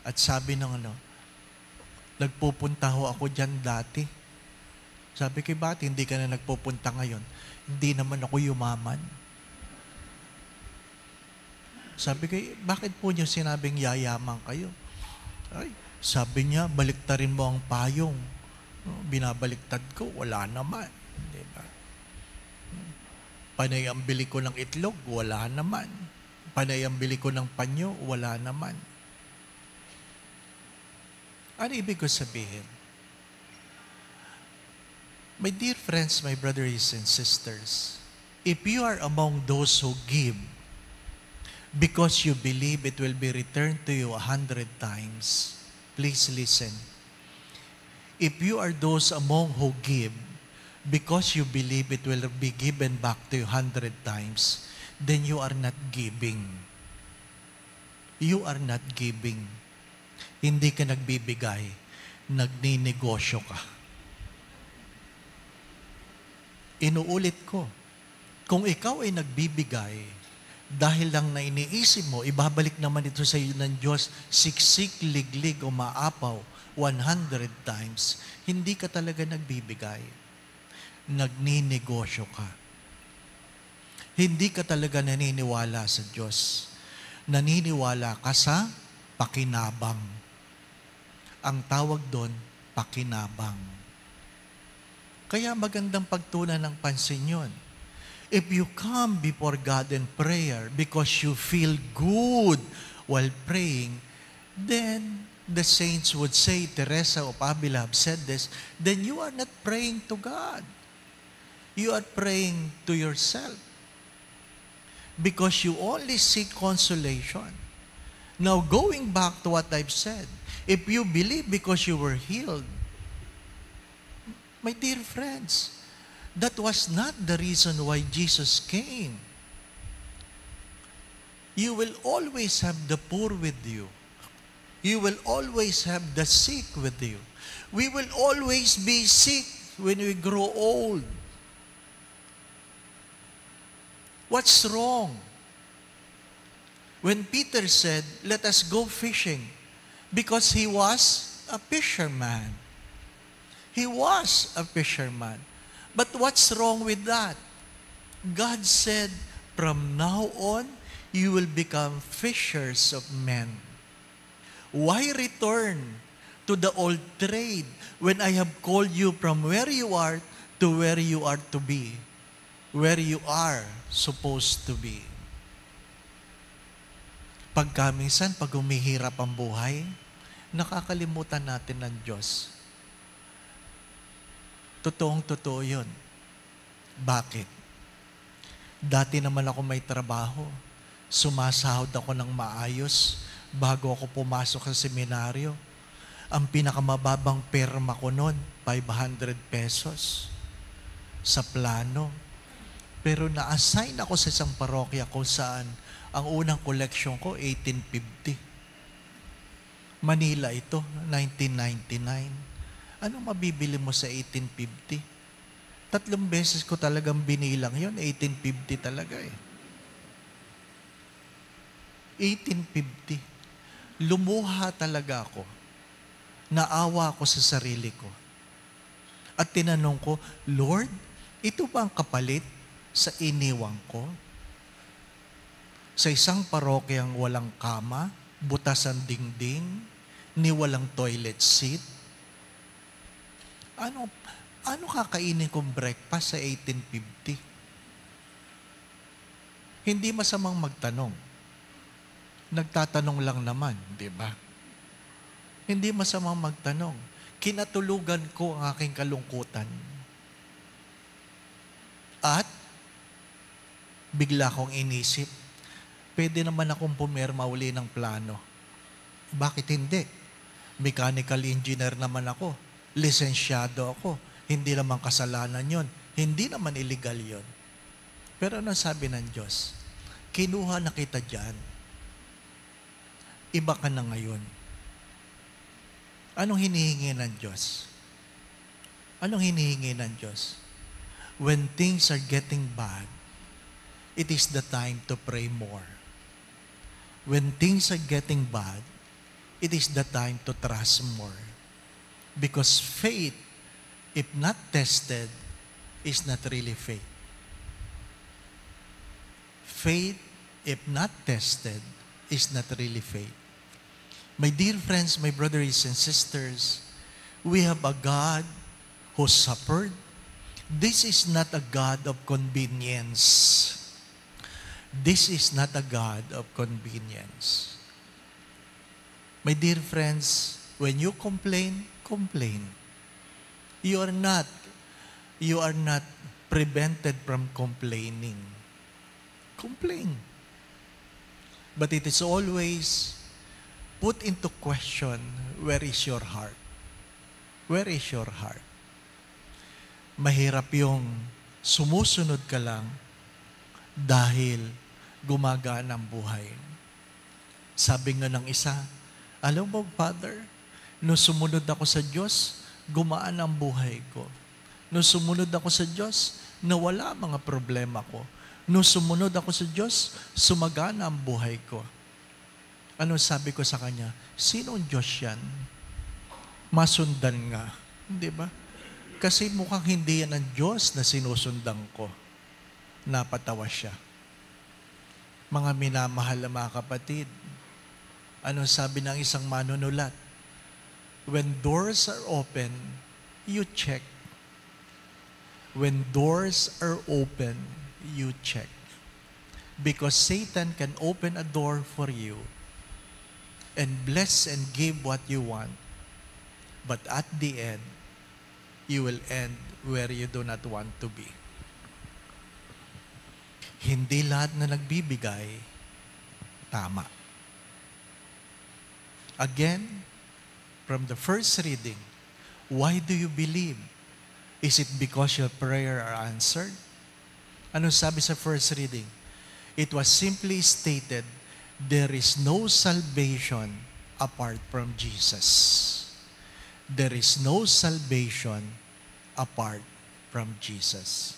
At sabi ng ano, nagpupunta ho ako dyan dati. Sabi ko, bakit hindi ka na nagpupunta ngayon? Hindi naman ako yumaman. Sabi ko, bakit po niyo sinabing yayaman kayo? Ay, sabi niya, baliktarin mo ang payong. Binabaliktad ko, wala naman. Di ba? Panay ang bili ko ng itlog, wala naman. Panay ang bili ko ng panyo, wala naman. Ano ibig ko sabihin? My dear friends, my brothers and sisters, if you are among those who give because you believe it will be returned to you a hundred times, please listen. If you are those among who give because you believe it will be given back to you hundred times, then you are not giving. You are not giving. Hindi ka nagbibigay, nagninegosyo ka. Inuulit ko, kung ikaw ay nagbibigay, dahil lang na iniisip mo, ibabalik naman ito sa iyo ng Diyos, siksik, liglig, o maapaw, 100 times, hindi ka talaga nagbibigay. Nagninegosyo ka. Hindi ka talaga naniniwala sa Diyos. Naniniwala ka sa pakinabang. Ang tawag doon, pakinabang. Kaya magandang pagtunan ng pansin yun. If you come before God in prayer because you feel good while praying, then the saints would say, Teresa of Avila said this, then you are not praying to God. You are praying to yourself. Because you only seek consolation. Now, going back to what I've said, if you believe because you were healed, my dear friends, that was not the reason why Jesus came. You will always have the poor with you. You will always have the sick with you. We will always be sick when we grow old. What's wrong? When Peter said, Let us go fishing, because he was a fisherman. He was a fisherman. But what's wrong with that? God said, From now on, you will become fishers of men. Why return to the old trade when I have called you from where you are to where you are to be? Where you are supposed to be. Pagka pag humihirap ang buhay, nakakalimutan natin ng Diyos. Totoong totoo yun. Bakit? Dati naman ako may trabaho. Sumasahod ako ng maayos. Bago ako pumasok sa seminaryo. Ang pinakamababang perma ko noon, 500 pesos sa plano. Pero na-assign ako sa isang parokya kung saan ang unang collection ko, 1850. Manila ito, 1999. Ano mabibili mo sa 1850? Tatlong beses ko talagang binilang yon 1850 talaga eh. 1850. Lumuha talaga ako. Naawa ako sa sarili ko. At tinanong ko, Lord, ito ba ang kapalit sa iniwang ko? Sa isang parokyang walang kama, butas ang dingding, ni walang toilet seat, ano, ano kakainin kong breakfast sa 1850? Hindi masamang magtanong. Nagtatanong lang naman, di ba? Hindi masamang magtanong. Kinatulugan ko ang aking kalungkutan. At bigla kong inisip, pwede naman akong pumirma uli ng plano. Bakit hindi? Mechanical engineer naman ako. Lisensyado ako. Hindi naman kasalanan yon. Hindi naman illegal yon. Pero ano sabi ng Diyos? Kinuha na kita dyan. Iba ka na ngayon. Anong hinihingi ng Diyos? Anong hinihingi ng Diyos? When things are getting bad, it is the time to pray more. When things are getting bad, it is the time to trust more. Because faith, if not tested, is not really faith. Faith, if not tested, is not really faith. My dear friends, my brothers and sisters, we have a God who suffered. This is not a God of convenience. This is not a God of convenience. My dear friends, when you complain, complain. You are not, you are not prevented from complaining. Complain. But it is always put into question, where is your heart? Where is your heart? Mahirap yung sumusunod ka lang dahil gumagana ang buhay. Sabi nga ng isa, alam mo, Father, nung sumunod ako sa Diyos, gumaan ang buhay ko. Nung sumunod ako sa Diyos, nawala mga problema ko. Nung sumunod ako sa Diyos, sumagana ang buhay ko. Ano sabi ko sa kanya? Sino ang Diyos yan? Masundan nga. Di ba? Kasi mukhang hindi yan ang Diyos na sinusundan ko. Napatawa siya. Mga minamahal na mga kapatid, ano sabi ng isang manunulat? When doors are open, you check. When doors are open, you check. Because Satan can open a door for you and bless and give what you want. But at the end, you will end where you do not want to be. Hindi lahat na nagbibigay, tama. Again, from the first reading, why do you believe? Is it because your prayer are answered? Ano sabi sa first reading? It was simply stated, there is no salvation apart from Jesus. There is no salvation apart from Jesus.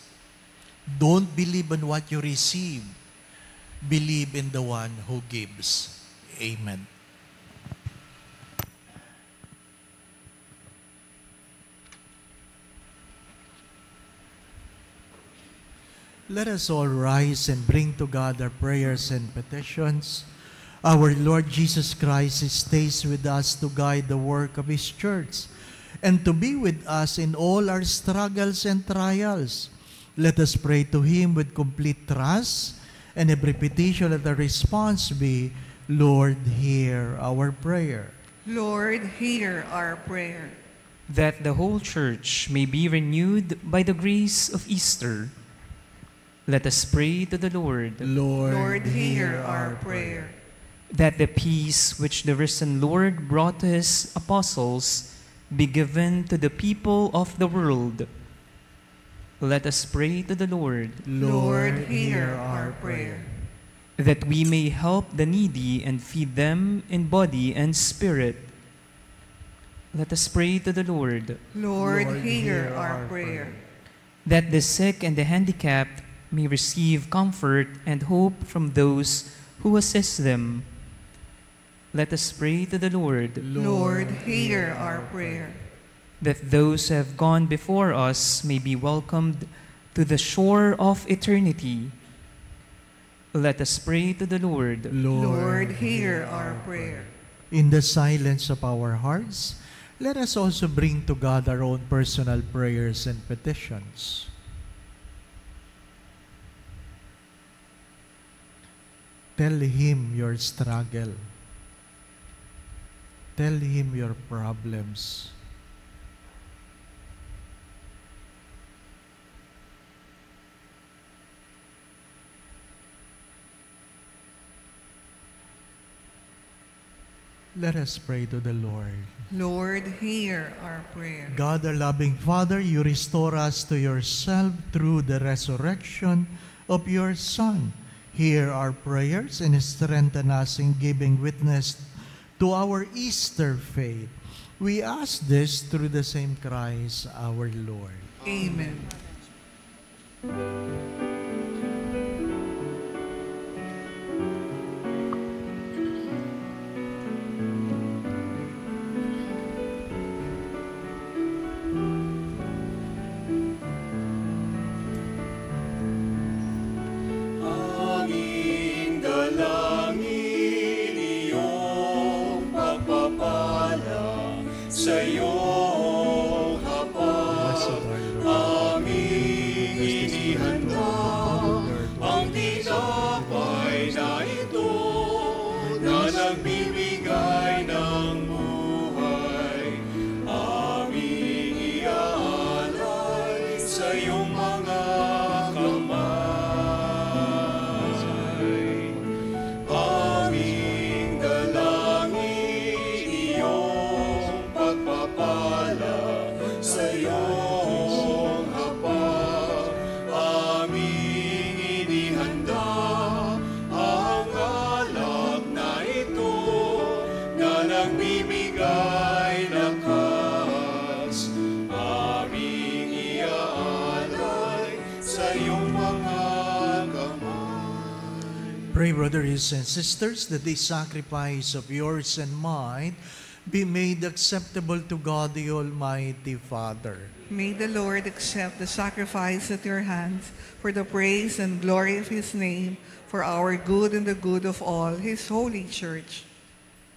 Don't believe in what you receive. Believe in the one who gives. Amen. Let us all rise and bring to God our prayers and petitions. Our Lord Jesus Christ stays with us to guide the work of His church and to be with us in all our struggles and trials. Let us pray to Him with complete trust and every petition let the response be, Lord, hear our prayer. Lord, hear our prayer. that the whole church may be renewed by the grace of Easter. Let us pray to the Lord. Lord, Lord, hear our prayer. That the peace which the risen Lord brought to his apostles be given to the people of the world. Let us pray to the Lord Lord, hear our prayer. that we may help the needy and feed them in body and spirit. Let us pray to the Lord Lord, hear our prayer. that the sick and the handicapped may receive comfort and hope from those who assist them. Let us pray to the Lord Lord, hear our prayer. that those who have gone before us may be welcomed to the shore of eternity. Let us pray to the Lord Lord, hear our prayer. In the silence of our hearts, let us also bring to God our own personal prayers and petitions. Tell Him your struggle. Tell Him your problems. Let us pray to the Lord. Lord, hear our prayer. God, our loving Father, you restore us to yourself through the resurrection of your Son. Hear our prayers and strengthen us in giving witness to our Easter faith. We ask this through the same Christ our Lord. Amen. Aming Pray, brothers and sisters, that this sacrifice of yours and mine be made acceptable to God the Almighty Father. May the Lord accept the sacrifice at your hands for the praise and glory of his name, for our good and the good of all his holy church.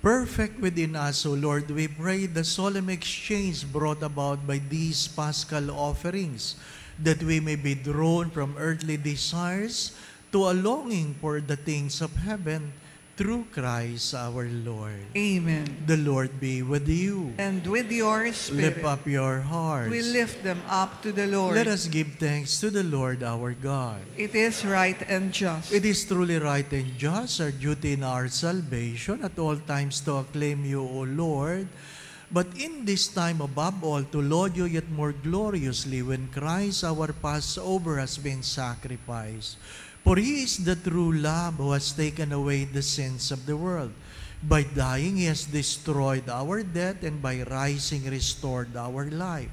Perfect within us, O Lord, we pray the solemn exchange brought about by these paschal offerings, that we may be drawn from earthly desires to a longing for the things of heaven through Christ our Lord. Amen. The Lord be with you. And with your spirit, Lift up your hearts. we lift them up to the Lord. Let us give thanks to the Lord our God. It is right and just. It is truly right and just, our duty in our salvation, at all times to acclaim you, O Lord, but in this time above all, to laud you yet more gloriously when Christ our Passover has been sacrificed. For he is the true Lamb who has taken away the sins of the world. By dying, he has destroyed our death, and by rising, restored our life.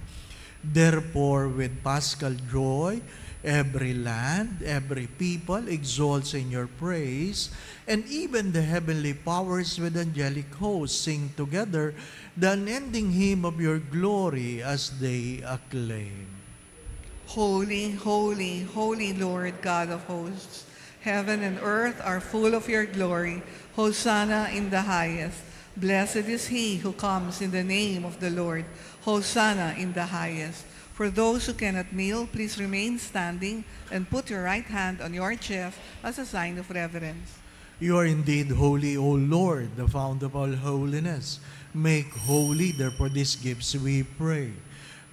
Therefore, with paschal joy, every land, every people exalts in your praise, and even the heavenly powers with angelic hosts sing together the unending hymn of your glory as they acclaim. Holy, holy, holy Lord God of hosts, heaven and earth are full of your glory. Hosanna in the highest. Blessed is he who comes in the name of the Lord. Hosanna in the highest. For those who cannot kneel, please remain standing and put your right hand on your chest as a sign of reverence. You are indeed holy, O Lord, the fount of all holiness. Make holy, therefore, these gifts, we pray.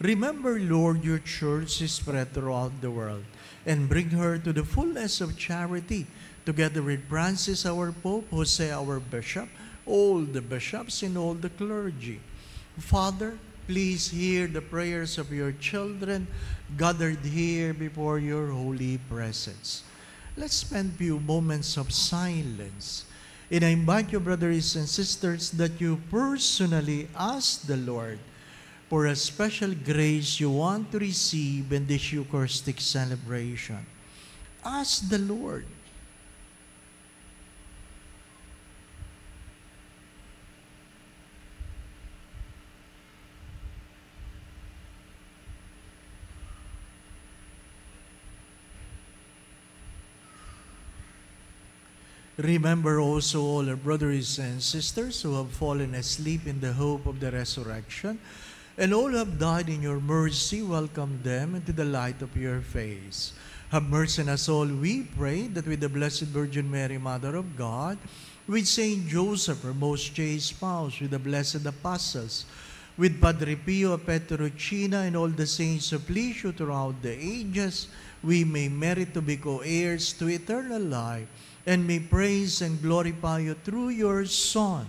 Remember, Lord, your church is spread throughout the world, and bring her to the fullness of charity, together with Francis, our Pope, Jose, our Bishop, all the bishops, and all the clergy. Father, please hear the prayers of your children gathered here before your holy presence. Let's spend few moments of silence. And I invite you, brothers and sisters, that you personally ask the Lord for a special grace you want to receive in this Eucharistic celebration. Ask the Lord. Remember also all our brothers and sisters who have fallen asleep in the hope of the resurrection, and all who have died in your mercy, welcome them into the light of your face. Have mercy on us all, we pray, that with the Blessed Virgin Mary, Mother of God, with Saint Joseph, her most chaste spouse, with the blessed apostles, with Padre Pio of Petrocina and all the saints of Lisieux throughout the ages, we may merit to be co-heirs to eternal life and may praise and glorify you through your Son,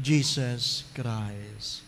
Jesus Christ.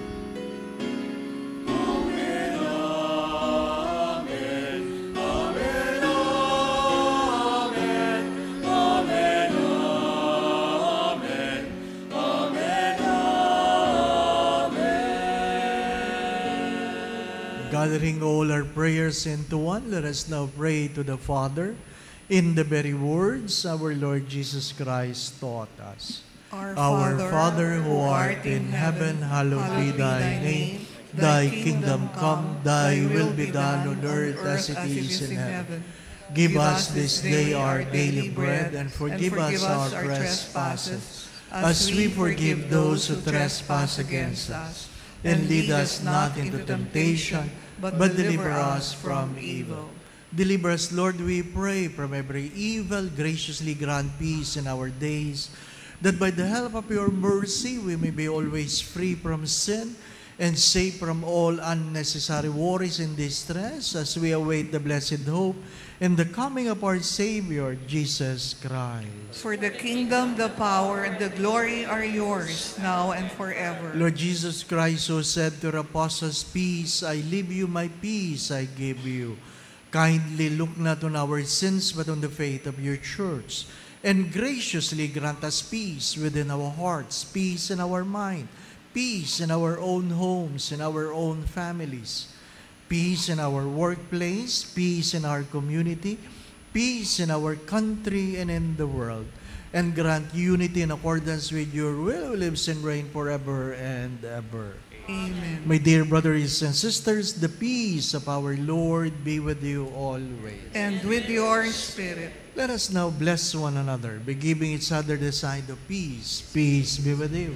Gathering all our prayers into one, let us now pray to the Father in the very words our Lord Jesus Christ taught us. Our Our Father who art in heaven, hallowed be thy name. Thy kingdom come, thy will be done on earth as it is in heaven. Give us this day our daily bread, and forgive us our trespasses, as we forgive those who trespass against us. And lead us not into temptation, but deliver us from evil. Deliver us, Lord, we pray, from every evil. Graciously grant peace in our days, that by the help of your mercy we may be always free from sin and safe from all unnecessary worries and distress as we await the blessed hope and the coming of our Savior, Jesus Christ. For the kingdom, the power, and the glory are yours, now and forever. Lord Jesus Christ, who said to the apostles, Peace, I leave you, my peace I give you. Kindly look not on our sins, but on the faith of your church. And graciously grant us peace within our hearts, peace in our mind, peace in our own homes, in our own families, peace in our workplace, peace in our community, peace in our country and in the world, and grant unity in accordance with your will, who lives and reign forever and ever. Amen. My dear brothers and sisters, the peace of our Lord be with you always. And with your spirit. Let us now bless one another by giving each other the sign of peace. Peace be with you.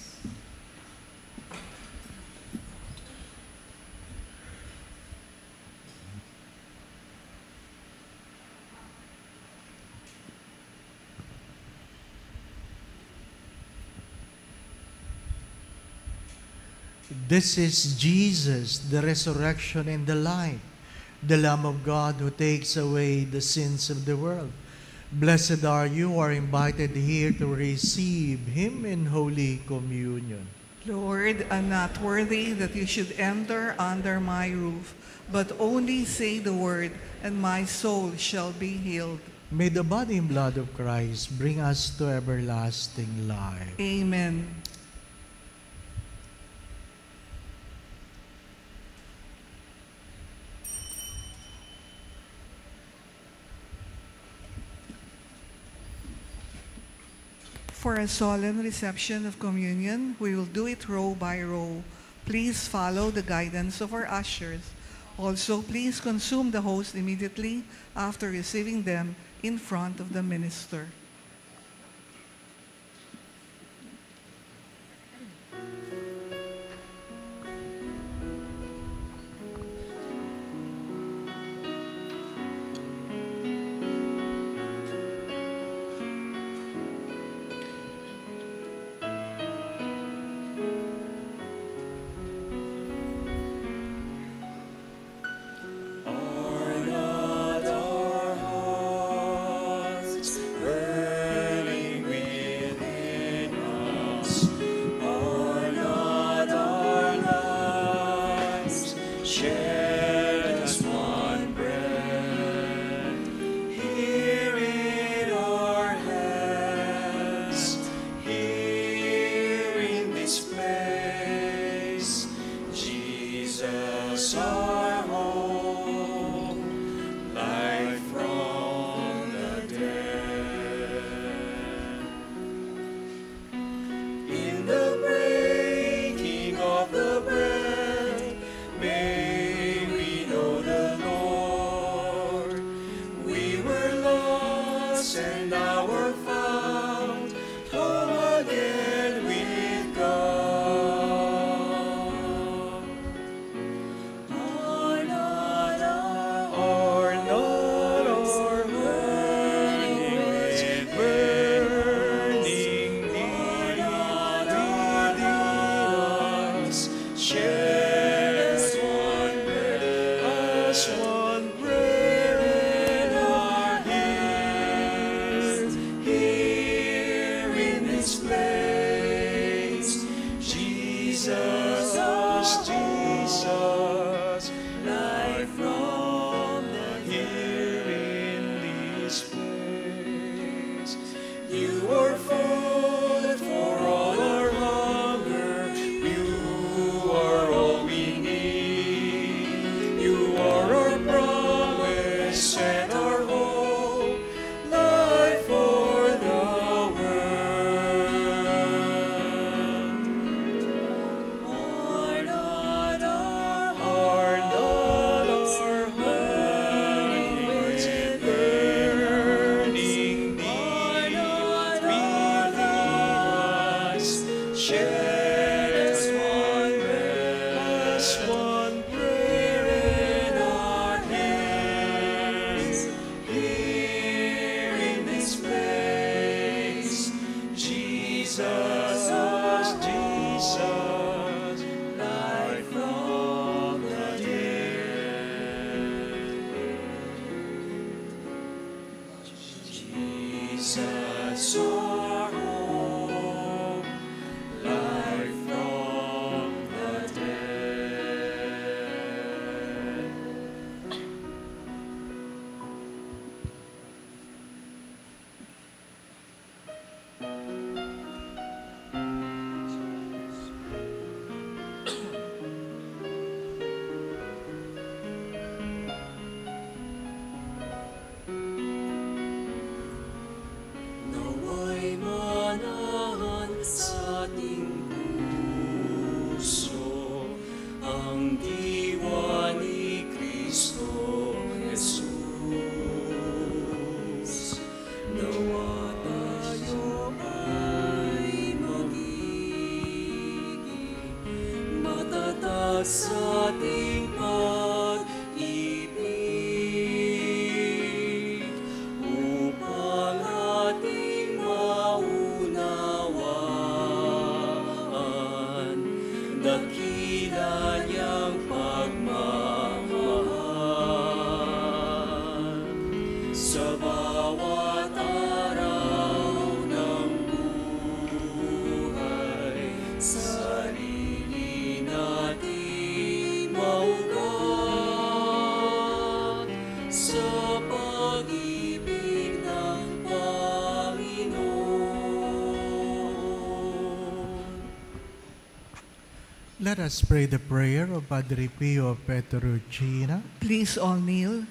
This is Jesus, the resurrection and the life, the Lamb of God who takes away the sins of the world. Blessed are you who are invited here to receive Him in Holy Communion. Lord, I'm not worthy that you should enter under my roof, but only say the word, and my soul shall be healed. May the body and blood of Christ bring us to everlasting life. Amen. For a solemn reception of communion, we will do it row by row. Please follow the guidance of our ushers. Also, please consume the host immediately after receiving them in front of the minister. Let us pray the prayer of Padre Pio Pietrelcina. Please all kneel.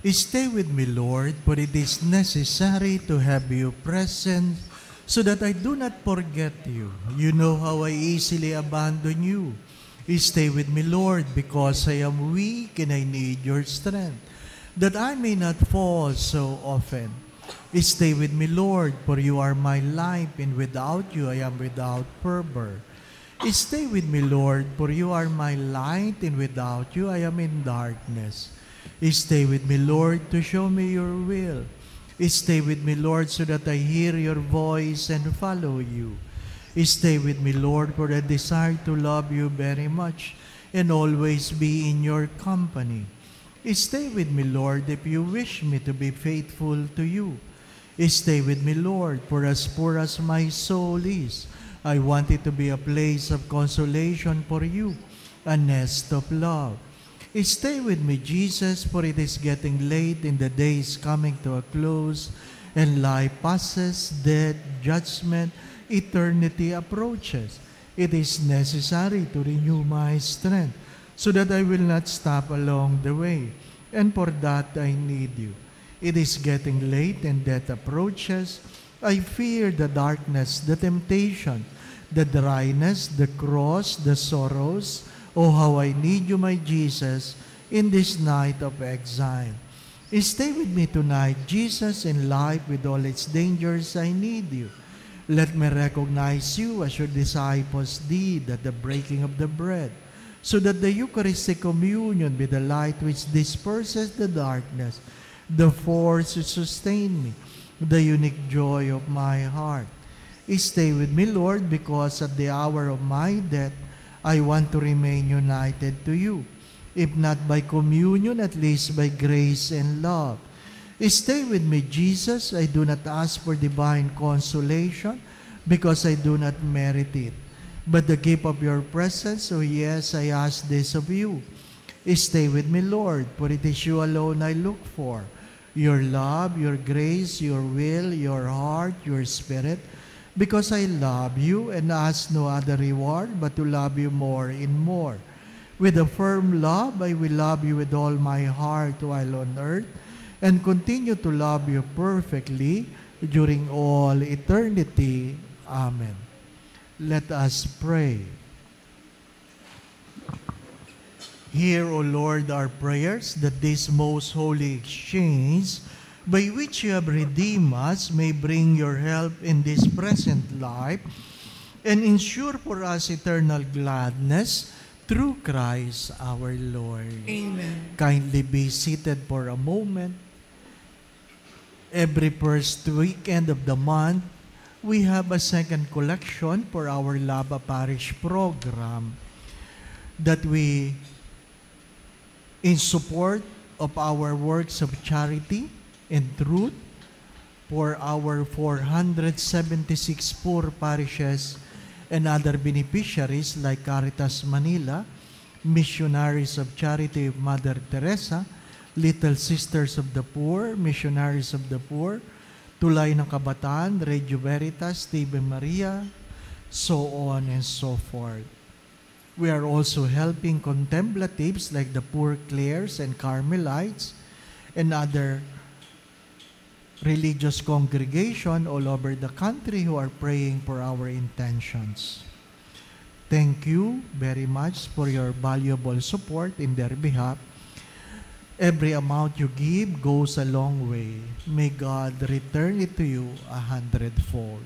Stay with me, Lord, for it is necessary to have you present so that I do not forget you. You know how I easily abandon you. Stay with me, Lord, because I am weak and I need your strength, that I may not fall so often. Stay with me, Lord, for you are my life, and without you I am without fervor. Stay with me, Lord, for you are my light, and without you I am in darkness. Stay with me, Lord, to show me your will. Stay with me, Lord, so that I hear your voice and follow you. Stay with me, Lord, for I desire to love you very much and always be in your company. Stay with me, Lord, if you wish me to be faithful to you. Stay with me, Lord, for as poor as my soul is, I want it to be a place of consolation for you, a nest of love. Stay with me, Jesus, for it is getting late and the day is coming to a close, and life passes, death, judgment, eternity approaches. It is necessary to renew my strength so that I will not stop along the way, and for that I need you. It is getting late and death approaches. I fear the darkness, the temptation, the dryness, the cross, the sorrows. Oh, how I need you, my Jesus, in this night of exile. Stay with me tonight, Jesus, in life with all its dangers, I need you. Let me recognize you as your disciples did at the breaking of the bread, so that the Eucharistic communion be the light which disperses the darkness, the force to sustain me, the unique joy of my heart. Stay with me, Lord, because at the hour of my death, I want to remain united to you. If not by communion, at least by grace and love. Stay with me, Jesus. I do not ask for divine consolation because I do not merit it. But the gift of your presence, oh yes, I ask this of you. Stay with me, Lord, for it is you alone I look for. Your love, your grace, your will, your heart, your spirit, because I love you and ask no other reward but to love you more and more. With a firm love, I will love you with all my heart while on earth and continue to love you perfectly during all eternity. Amen. Let us pray. Hear, O Lord, our prayers that this most holy exchange by which you have redeemed us may bring your help in this present life and ensure for us eternal gladness through Christ our Lord. Amen. Kindly be seated for a moment. Every first weekend of the month, we have a second collection for our Laba Parish program that we, in support of our works of charity and truth, for our 476 poor parishes and other beneficiaries like Caritas Manila, Missionaries of Charity of Mother Teresa, Little Sisters of the Poor, Missionaries of the Poor, Tulay ng Kabataan, Radio Veritas, TV Maria, so on and so forth. We are also helping contemplatives like the Poor Clares and Carmelites and other religious congregation all over the country who are praying for our intentions. Thank you very much for your valuable support in their behalf. Every amount you give goes a long way. May God return it to you a hundredfold.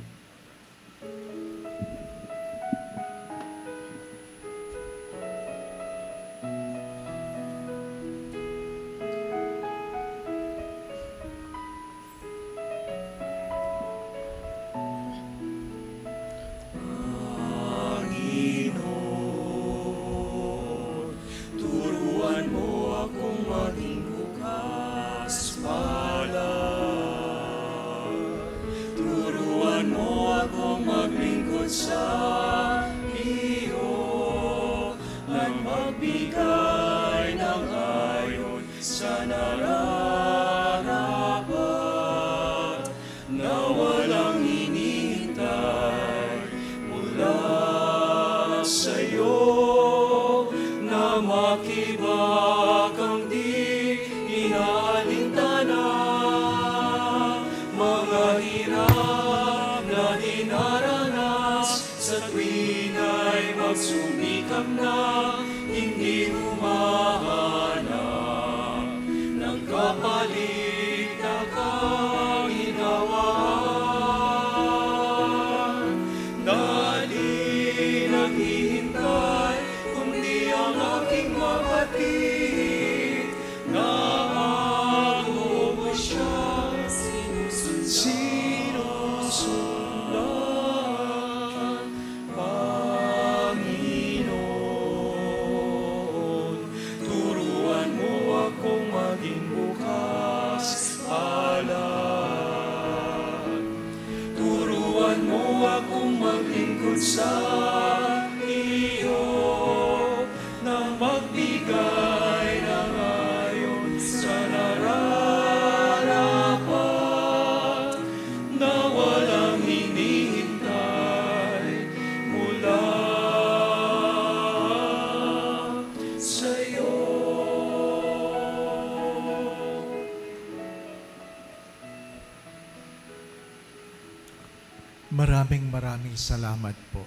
Salamat po.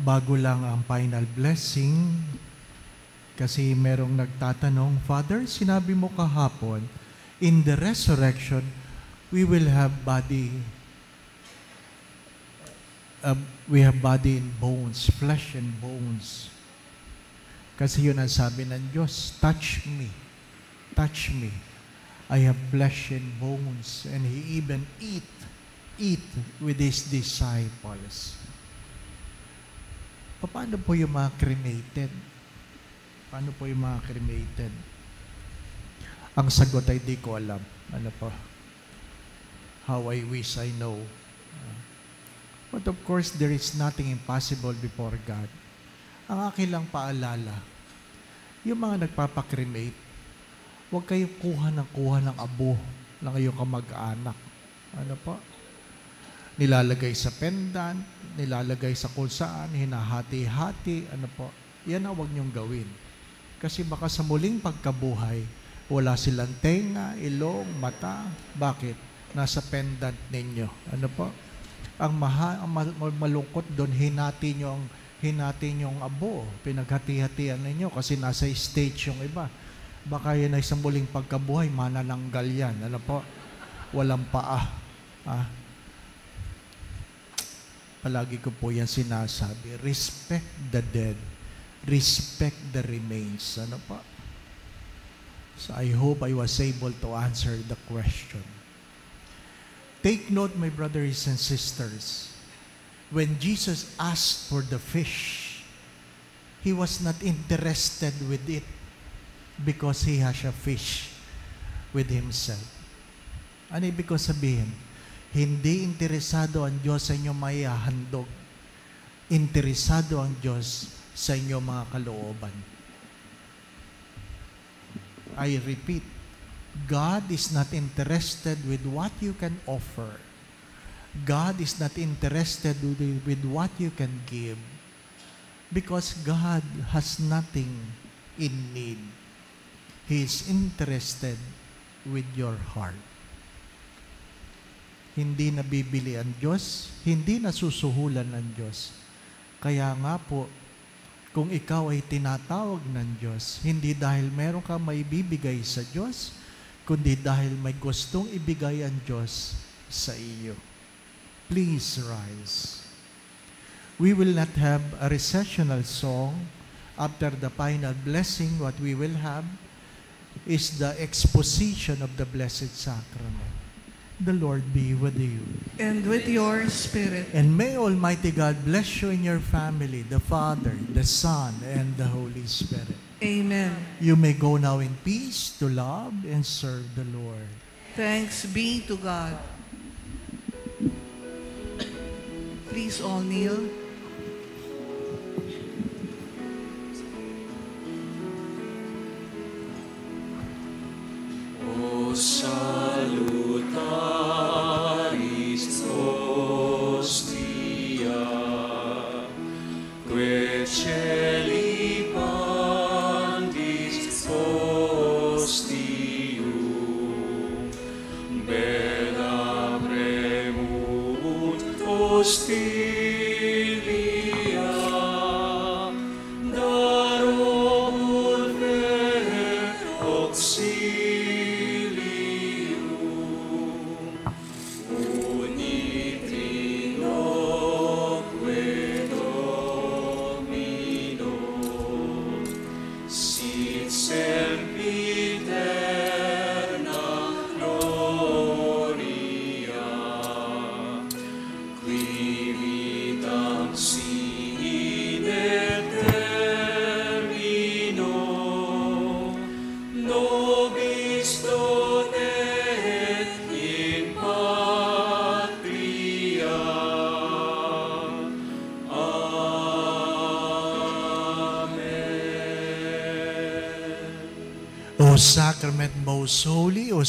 Bago lang ang final blessing, kasi merong nagtatanong, Father, sinabi mo kahapon, in the resurrection, we will have body, uh, we have body and bones, flesh and bones. Kasi yun ang sabi ng Diyos, touch me, touch me. I have flesh and bones. And He even eat, eat with His disciples. Paano po yung mga cremated? Paano po yung mga cremated? Ang sagot ay di ko alam. Ano po? How I wish I know. But of course, there is nothing impossible before God. Ang akin lang paalala, yung mga nagpapakremate, huwag kayong kuha ng kuha ng abo ng iyong kamag-anak. Ano po? Nilalagay sa pendant, nilalagay sa kung saan, hinahati-hati, ano po. Yan ang huwag niyong gawin. Kasi baka sa muling pagkabuhay, wala silang tenga, ilong, mata. Bakit? Nasa pendant ninyo. Ano po? Ang, maha, ang mal- mal- malungkot doon, hinati nyo ang hinati nyo ang abo. Pinaghati-hatian ninyo kasi nasa stage yung iba. Baka yan ay sa muling pagkabuhay, manananggal yan. Ano po? Walang paa. Ah. Palagi ko po yan sinasabi. Respect the dead. Respect the remains. Ano pa? So I hope I was able to answer the question. Take note, my brothers and sisters, when Jesus asked for the fish, he was not interested with it because he has a fish with himself. Ano ibig ko sabihin? Hindi interesado ang Diyos sa inyong maihahandog. Interesado ang Diyos sa inyong mga kalooban. I repeat, God is not interested with what you can offer. God is not interested with, what you can give. Because God has nothing in need. He is interested with your heart. Hindi nabibili ang Diyos, hindi nasusuhulan ng Diyos. Kaya nga po, kung ikaw ay tinatawag ng Diyos, hindi dahil meron ka may bibigay sa Diyos, kundi dahil may gustong ibigay ang Diyos sa iyo. Please rise. We will not have a recessional song. After the final blessing, what we will have is the exposition of the Blessed Sacrament. The Lord be with you. And with your spirit. And may Almighty God bless you and your family, the Father, the Son, and the Holy Spirit. Amen. You may go now in peace to love and serve the Lord. Thanks be to God. Please all kneel. O 他。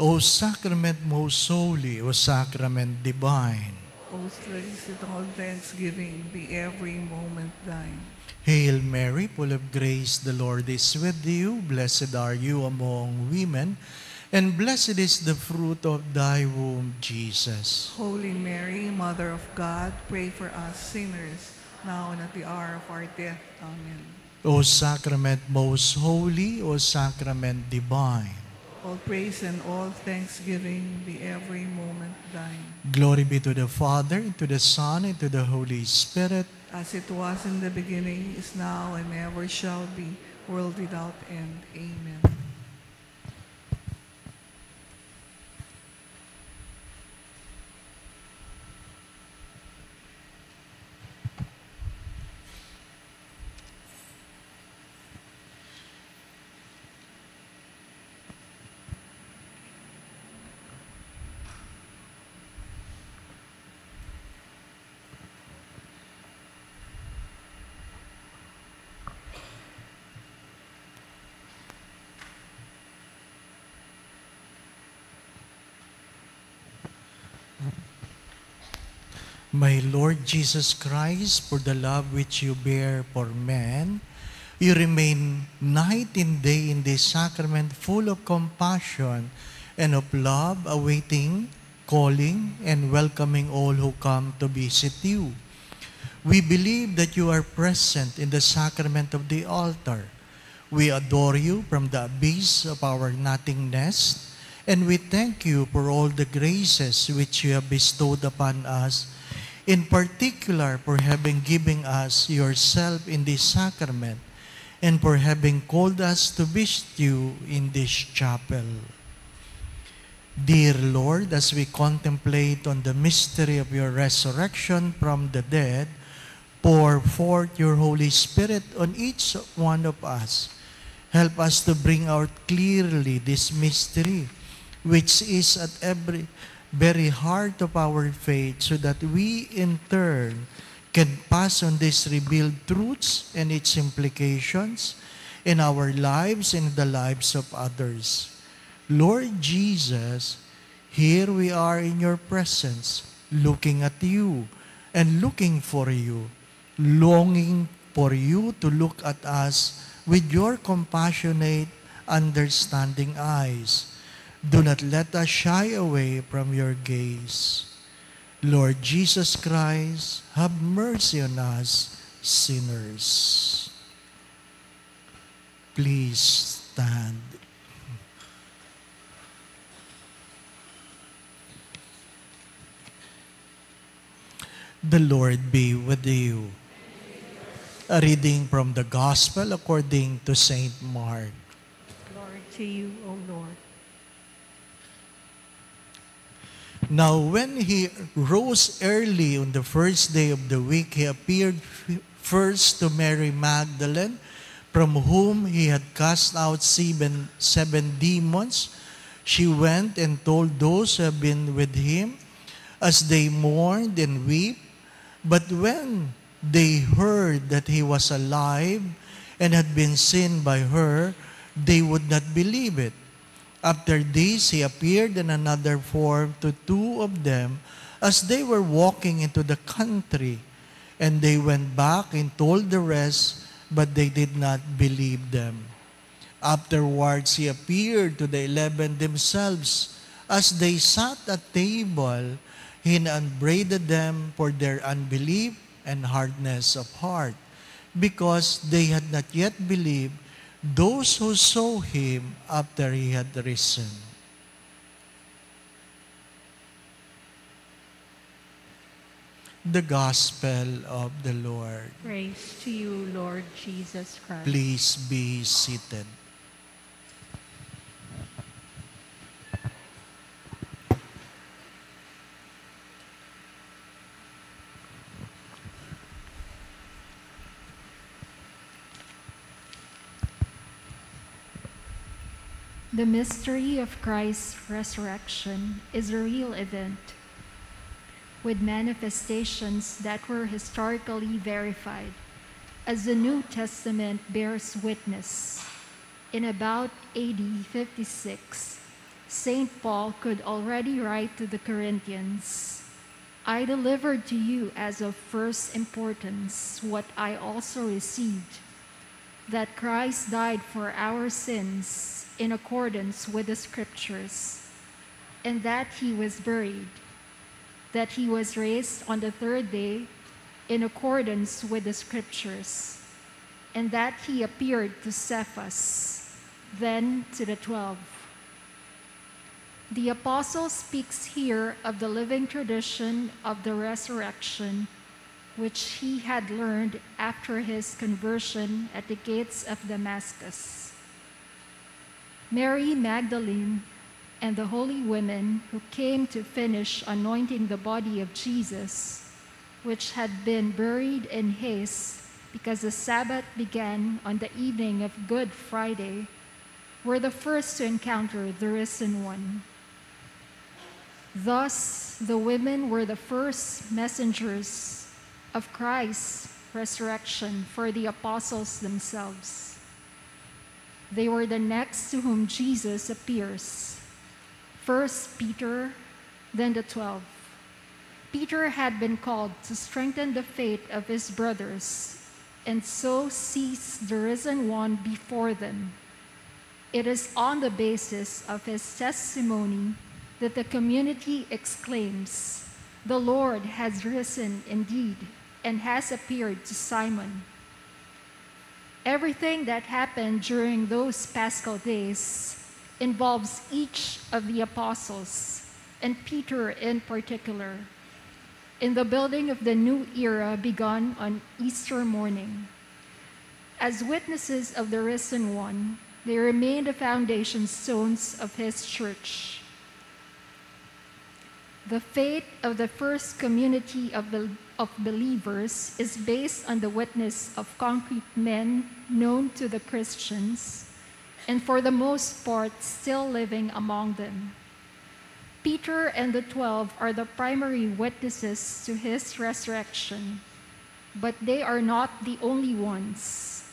O sacrament most holy, O sacrament divine, O praise and all thanksgiving be every moment thine. Hail Mary, full of grace, the Lord is with you. Blessed are you among women, and blessed is the fruit of thy womb, Jesus. Holy Mary, Mother of God, pray for us sinners, now and at the hour of our death. Amen. O sacrament most holy, O sacrament divine, All praise and all thanksgiving be every moment thine. glory be to the Father, and to the Son, and to the Holy Spirit, As it was in the beginning, is now, and ever shall be, world without end. Amen. My Lord Jesus Christ, for the love which you bear for men, you remain night and day in this sacrament full of compassion and of love, awaiting, calling, and welcoming all who come to visit you. We believe that you are present in the sacrament of the altar. We adore you from the abyss of our nothingness, and we thank you for all the graces which you have bestowed upon us, in particular for having given us yourself in this sacrament, and for having called us to visit you in this chapel. Dear Lord, as we contemplate on the mystery of your resurrection from the dead, pour forth your Holy Spirit on each one of us. Help us to bring out clearly this mystery, which is at every very heart of our faith, so that we in turn can pass on these revealed truths and its implications in our lives and the lives of others. Lord Jesus, here we are in your presence, looking at you and looking for you, longing for you to look at us with your compassionate, understanding eyes. Do not let us shy away from your gaze. Lord Jesus Christ, have mercy on us, sinners. Please stand. The Lord be with you. A reading from the Gospel according to Saint Mark. Glory to you, O Lord. Now, when he rose early on the first day of the week, he appeared first to Mary Magdalene, from whom he had cast out seven, seven demons. She went and told those who had been with him as they mourned and wept. But when they heard that he was alive and had been seen by her, they would not believe it. After this, he appeared in another form to two of them as they were walking into the country. And they went back and told the rest, but they did not believe them. Afterwards, he appeared to the eleven themselves as they sat at table. He upbraided them for their unbelief and hardness of heart, because they had not yet believed those who saw him after he had risen. The Gospel of the Lord. Praise to you, Lord Jesus Christ. Please be seated. The mystery of Christ's resurrection is a real event with manifestations that were historically verified, as the New Testament bears witness. In about AD 56, St. Paul could already write to the Corinthians I delivered to you as of first importance what I also received that Christ died for our sins in accordance with the Scriptures, and that he was buried, that he was raised on the third day in accordance with the Scriptures, and that he appeared to Cephas, then to the twelve. The apostle speaks here of the living tradition of the resurrection which he had learned after his conversion at the gates of Damascus. Mary Magdalene and the holy women who came to finish anointing the body of Jesus, which had been buried in haste because the Sabbath began on the evening of Good Friday, were the first to encounter the risen one. Thus, the women were the first messengers of Christ's resurrection for the apostles themselves. They were the next to whom Jesus appears. First Peter, then the twelve. Peter had been called to strengthen the faith of his brothers and so sees the risen one before them. It is on the basis of his testimony that the community exclaims, The Lord has risen indeed and has appeared to Simon. Everything that happened during those paschal days involves each of the apostles, and Peter in particular, in the building of the new era begun on Easter morning. As witnesses of the risen one, they remain the foundation stones of his church. The fate of the first community of, bel- of believers is based on the witness of concrete men known to the Christians, and for the most part, still living among them. Peter and the twelve are the primary witnesses to his resurrection, But they are not the only ones.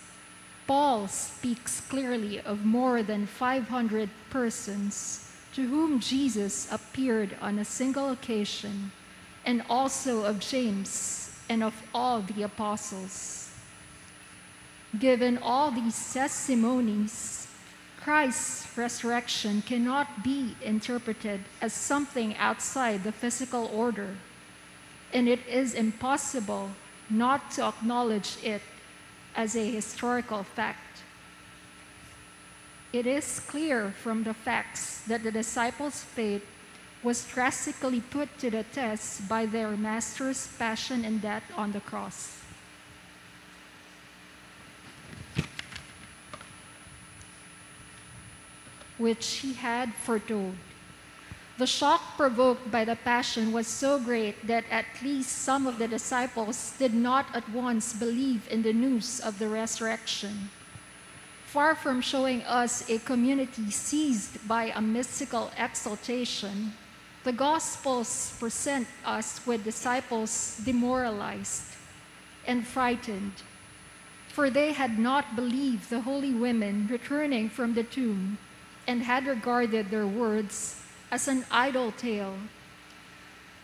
Paul speaks clearly of more than 500 persons to whom Jesus appeared on a single occasion, and also of James and of all the apostles. Given all these testimonies, Christ's resurrection cannot be interpreted as something outside the physical order, and it is impossible not to acknowledge it as a historical fact. It is clear from the facts that the disciples' faith was drastically put to the test by their master's passion and death on the cross. Which he had foretold. The shock provoked by the passion was so great that at least some of the disciples did not at once believe in the news of the resurrection. Far from showing us a community seized by a mystical exaltation, the Gospels present us with disciples demoralized and frightened, for they had not believed the holy women returning from the tomb and had regarded their words as an idle tale.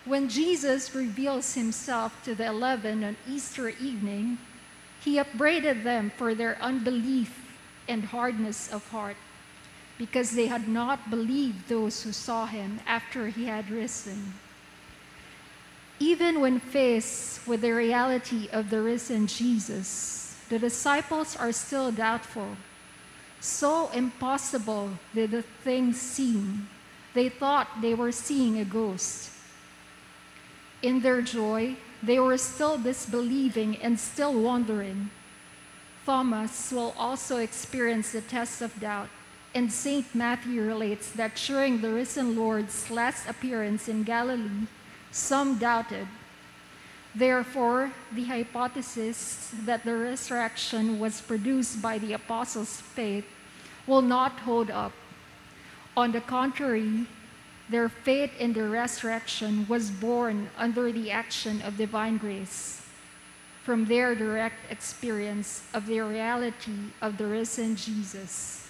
When Jesus reveals himself to the eleven on Easter evening, he upbraided them for their unbelief and hardness of heart, because they had not believed those who saw him after he had risen. Even when faced with the reality of the risen Jesus, the disciples are still doubtful. So impossible did the thing seem they thought they were seeing a ghost. In their joy, they were still disbelieving and still wondering. Thomas will also experience the test of doubt, and St. Matthew relates that during the risen Lord's last appearance in Galilee, some doubted. Therefore, the hypothesis that the resurrection was produced by the apostles' faith will not hold up. On the contrary, their faith in the resurrection was born under the action of divine grace from their direct experience of the reality of the risen Jesus.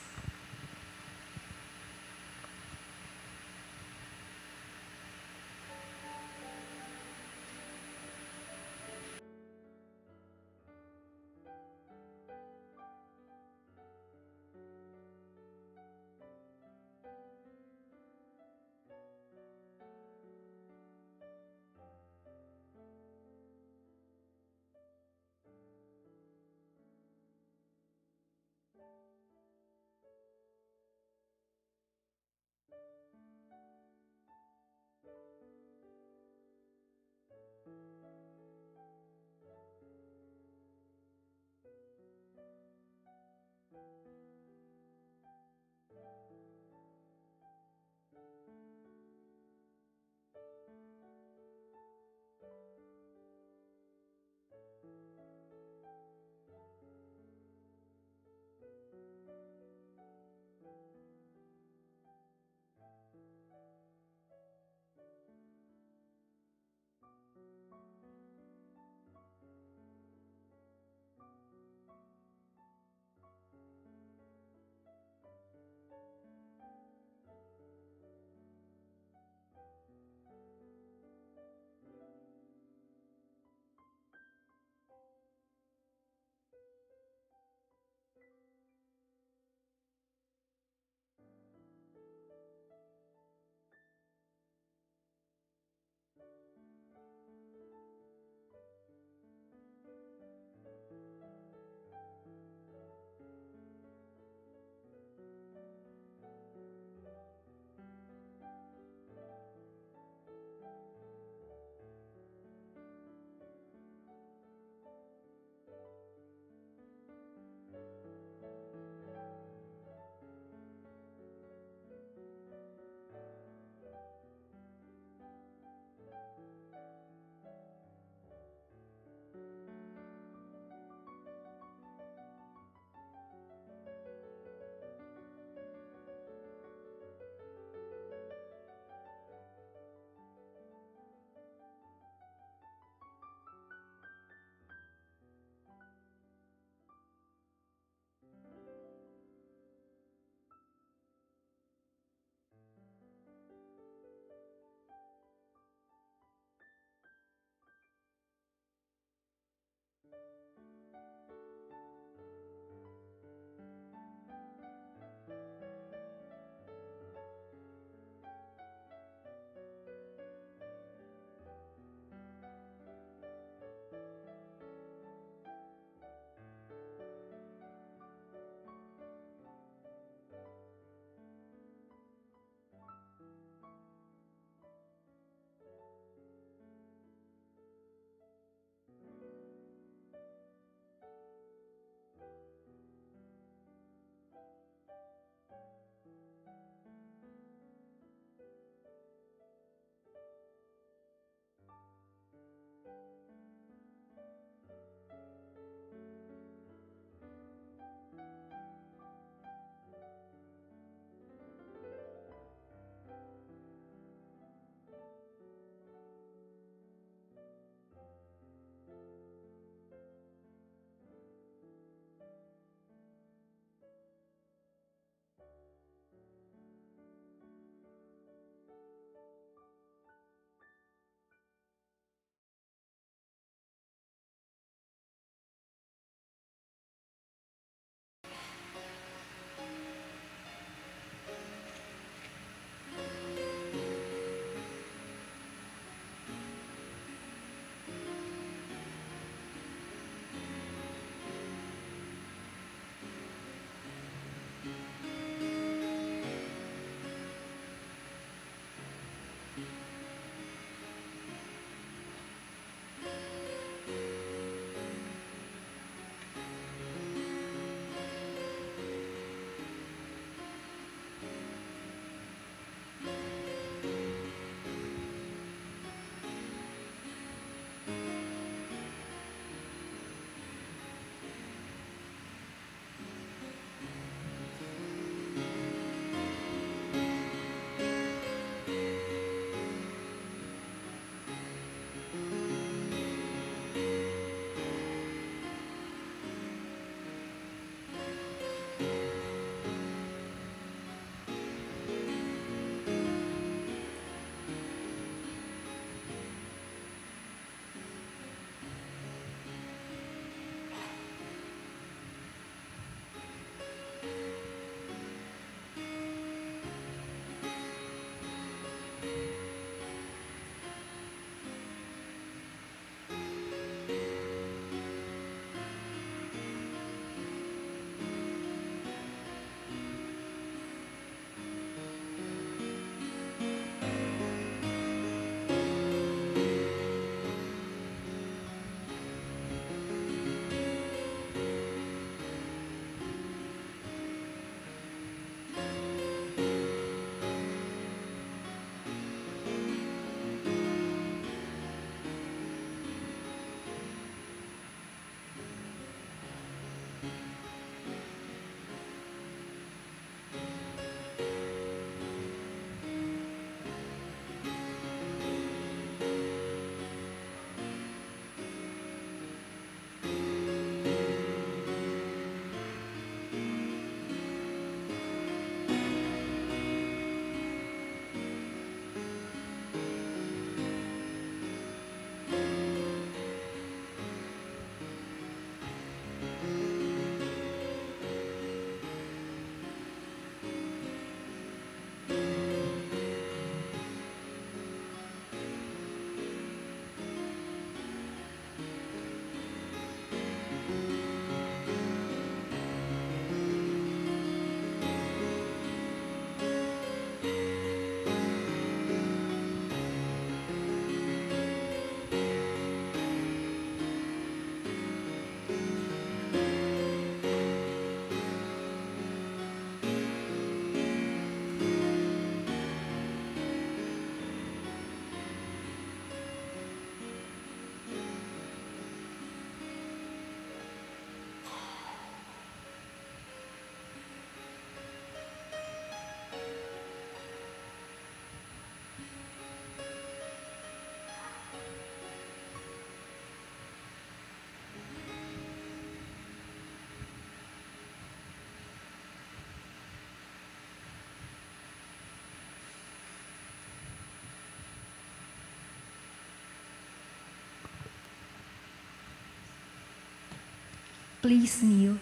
Please kneel.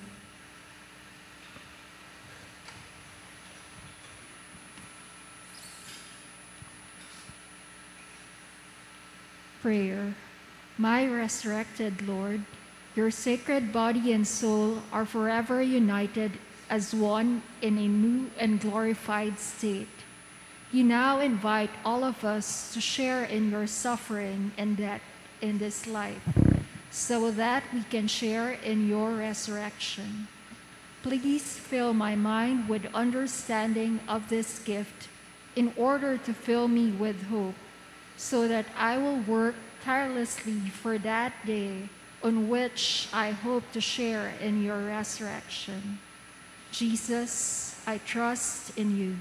Prayer. My resurrected Lord, your sacred body and soul are forever united as one in a new and glorified state. You now invite all of us to share in your suffering and death in this life, so that we can share in your resurrection. Please fill my mind with understanding of this gift in order to fill me with hope, so that I will work tirelessly for that day on which I hope to share in your resurrection. Jesus, I trust in you.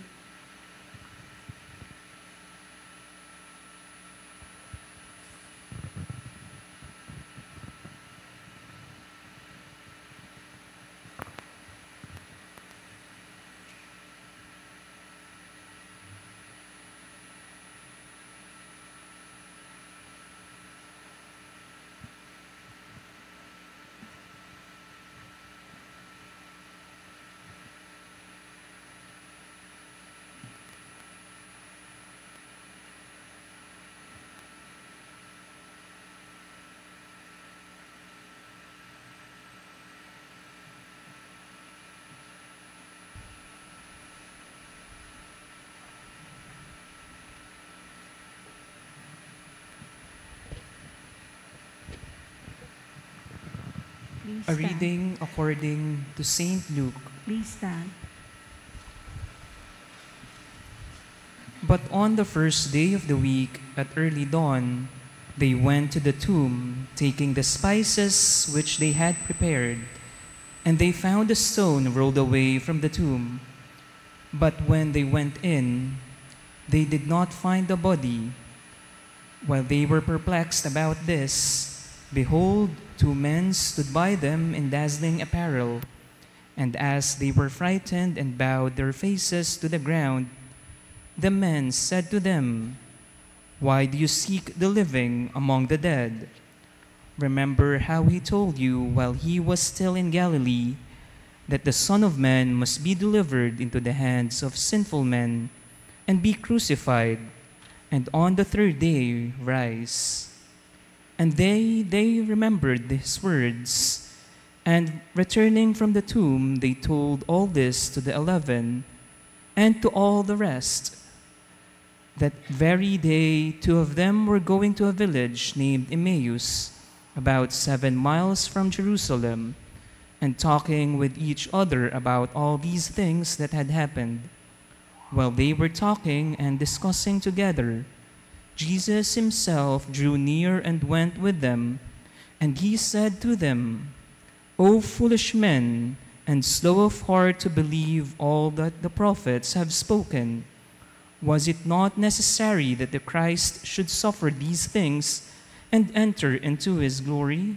Please A reading according to St. Luke. Please stand. But on the first day of the week, at early dawn, they went to the tomb, taking the spices which they had prepared. And they found a stone rolled away from the tomb. But when they went in, they did not find the body. While they were perplexed about this, behold, two men stood by them in dazzling apparel. And as they were frightened and bowed their faces to the ground, the men said to them, Why do you seek the living among the dead? Remember how he told you while he was still in Galilee that the Son of Man must be delivered into the hands of sinful men and be crucified, and on the third day rise. And they, they remembered his words, and returning from the tomb, they told all this to the eleven and to all the rest. That very day, two of them were going to a village named Emmaus, about seven miles from Jerusalem, and talking with each other about all these things that had happened. While they were talking and discussing together, Jesus himself drew near and went with them, and he said to them, O foolish men, and slow of heart to believe all that the prophets have spoken. Was it not necessary that the Christ should suffer these things and enter into his glory?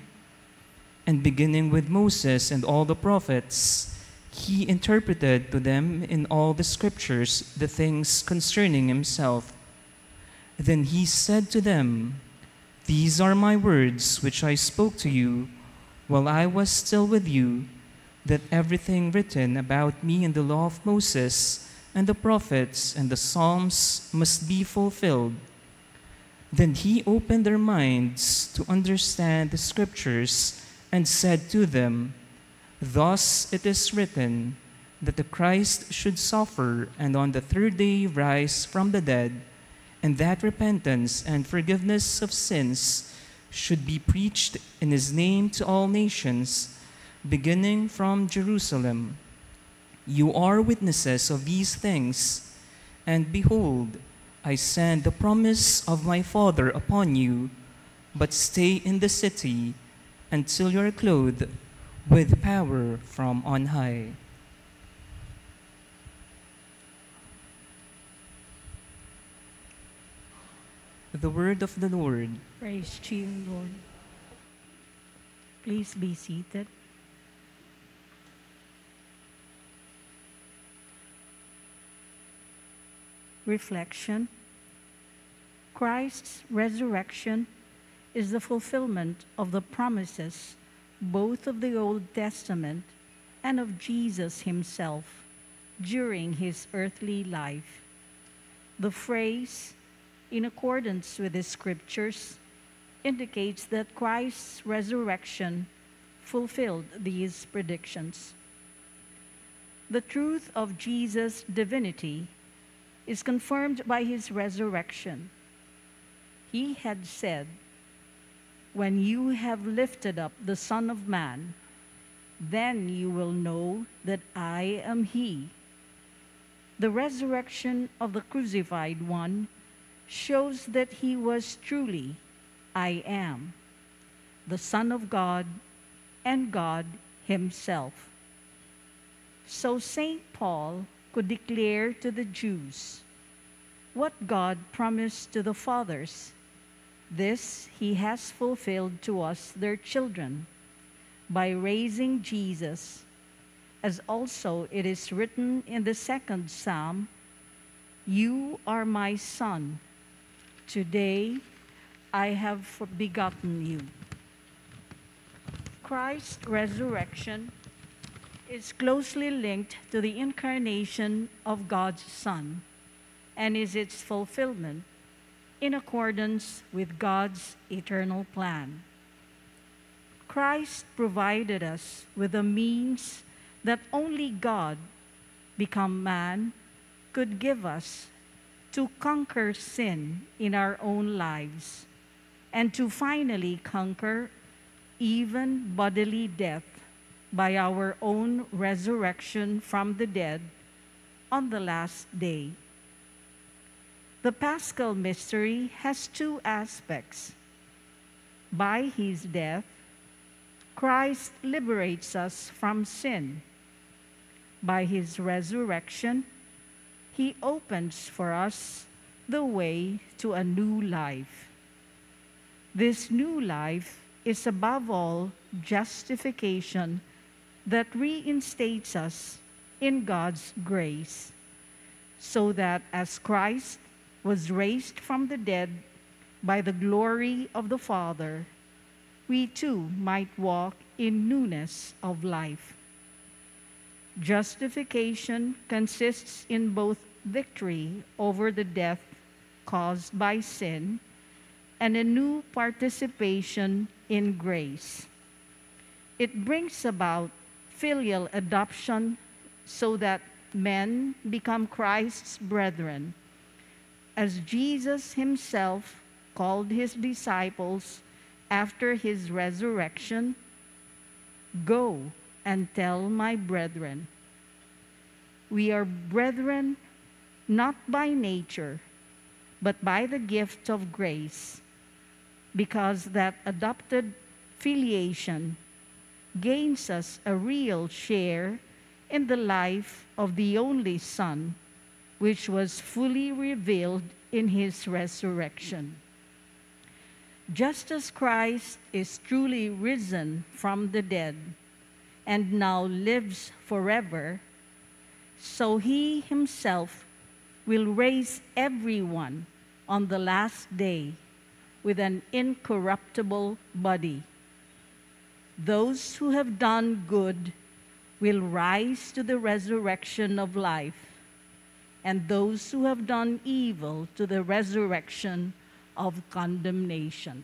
And beginning with Moses and all the prophets, he interpreted to them in all the scriptures the things concerning himself. Then he said to them, These are my words which I spoke to you while I was still with you, that everything written about me in the law of Moses and the prophets and the Psalms must be fulfilled. Then he opened their minds to understand the scriptures and said to them, Thus it is written that the Christ should suffer and on the third day rise from the dead, and that repentance and forgiveness of sins should be preached in his name to all nations, beginning from Jerusalem. You are witnesses of these things, and behold, I send the promise of my Father upon you, but stay in the city until you are clothed with power from on high. The word of the Lord. Praise to you, Lord. Please be seated. Reflection Christ's resurrection is the fulfillment of the promises both of the Old Testament and of Jesus himself during his earthly life. The phrase, in accordance with the scriptures, indicates that Christ's resurrection fulfilled these predictions. The truth of Jesus' divinity is confirmed by his resurrection. He had said, When you have lifted up the Son of Man, then you will know that I am he. The resurrection of the crucified one shows that he was truly I am, the Son of God and God himself. So St. Paul could declare to the Jews what God promised to the fathers. This he has fulfilled to us, their children, by raising Jesus, as also it is written in the second psalm You are my son. Today I have begotten you. Christ's resurrection is closely linked to the incarnation of God's Son and is its fulfillment in accordance with God's eternal plan. Christ provided us with a means that only God, become man, could give us to conquer sin in our own lives and to finally conquer even bodily death by our own resurrection from the dead on the last day. The Paschal mystery has two aspects. By his death, Christ liberates us from sin. By his resurrection, he opens for us the way to a new life. This new life is above all justification that reinstates us in God's grace, so that as Christ was raised from the dead by the glory of the Father, we too might walk in newness of life. Justification consists in both victory over the death caused by sin and a new participation in grace. It brings about filial adoption so that men become Christ's brethren, as Jesus himself called his disciples after his resurrection Go and tell my brethren. We are brethren not by nature, but by the gift of grace, because that adopted filiation gains us a real share in the life of the only Son, which was fully revealed in his resurrection. Just as Christ is truly risen from the dead and now lives forever, so he himself will raise everyone on the last day with an incorruptible body. Those who have done good will rise to the resurrection of life, and those who have done evil to the resurrection of condemnation.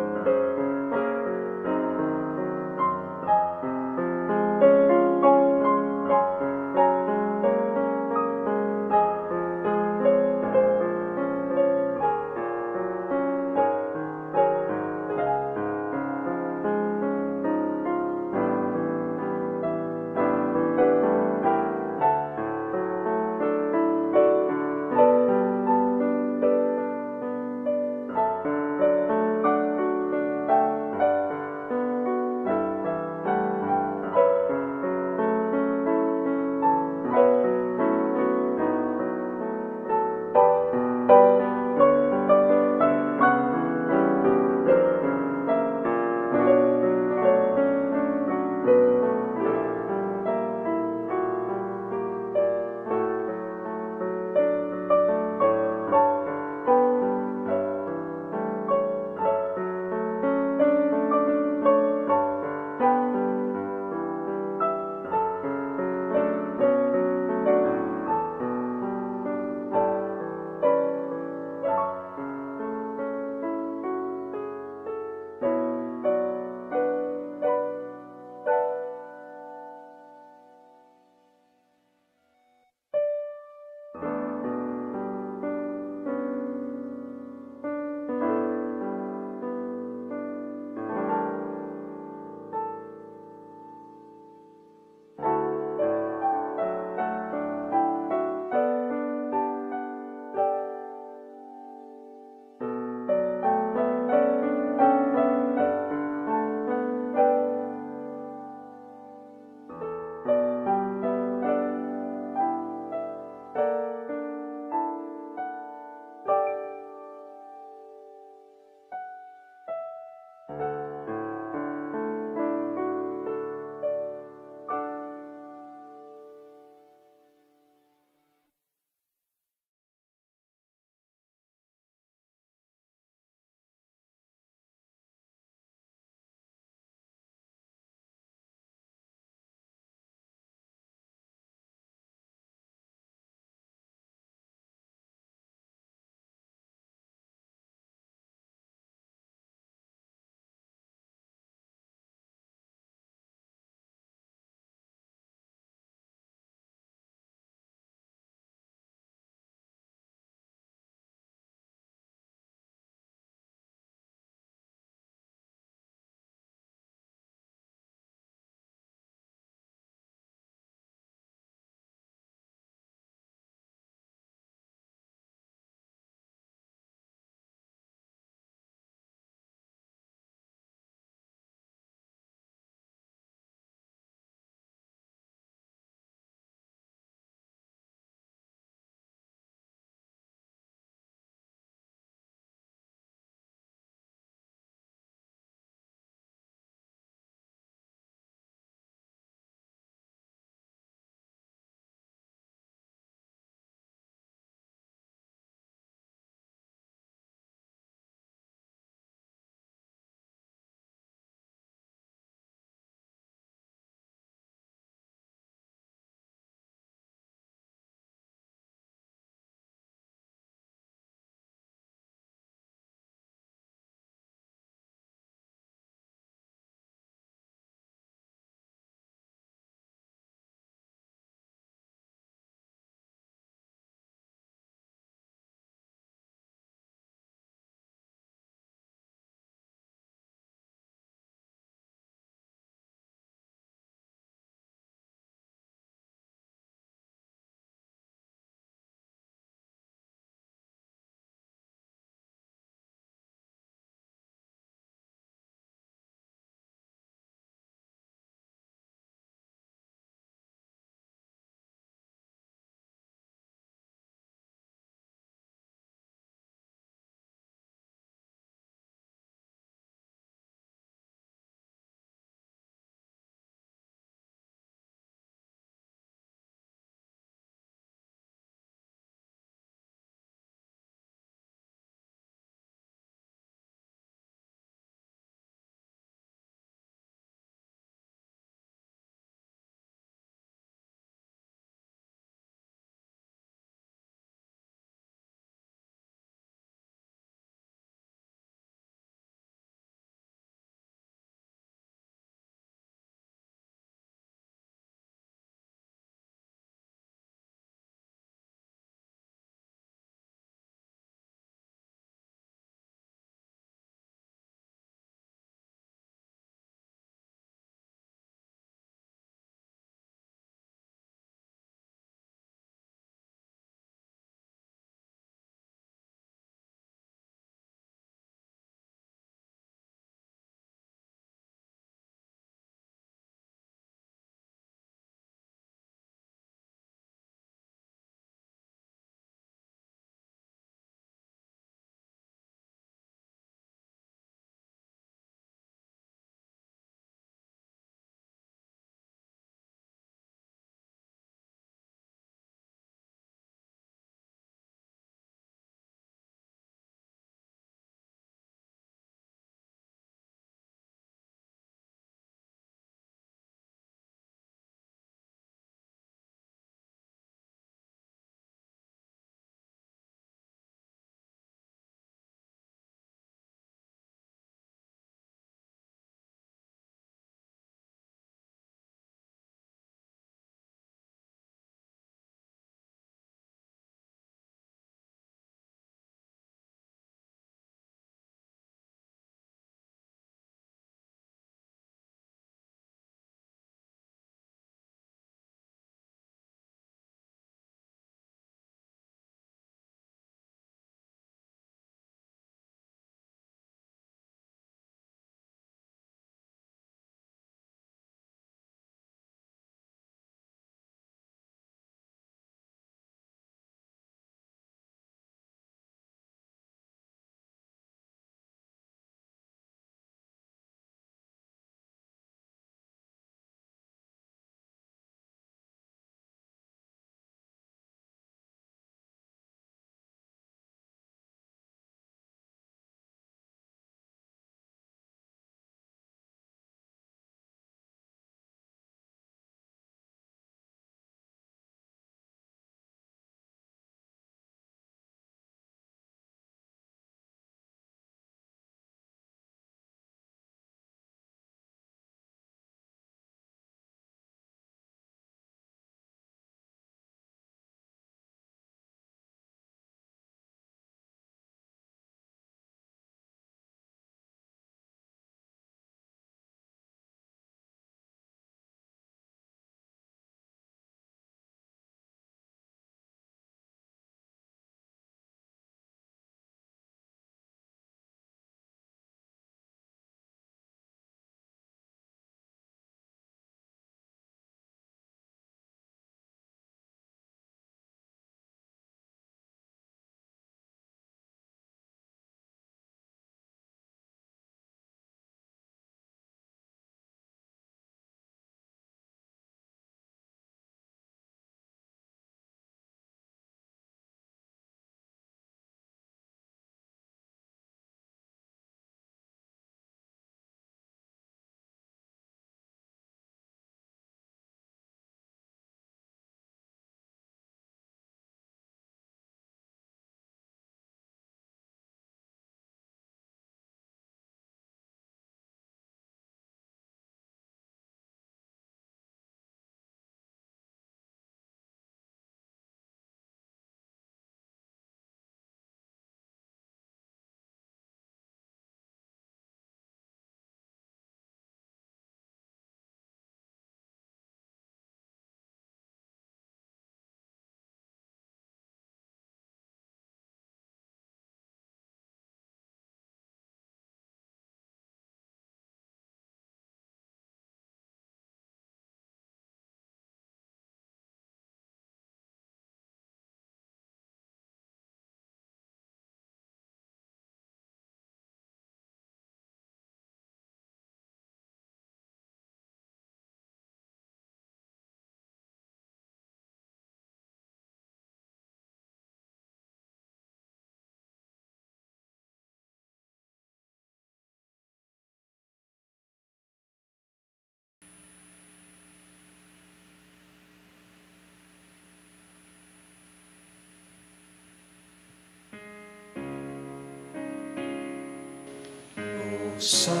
Sacrament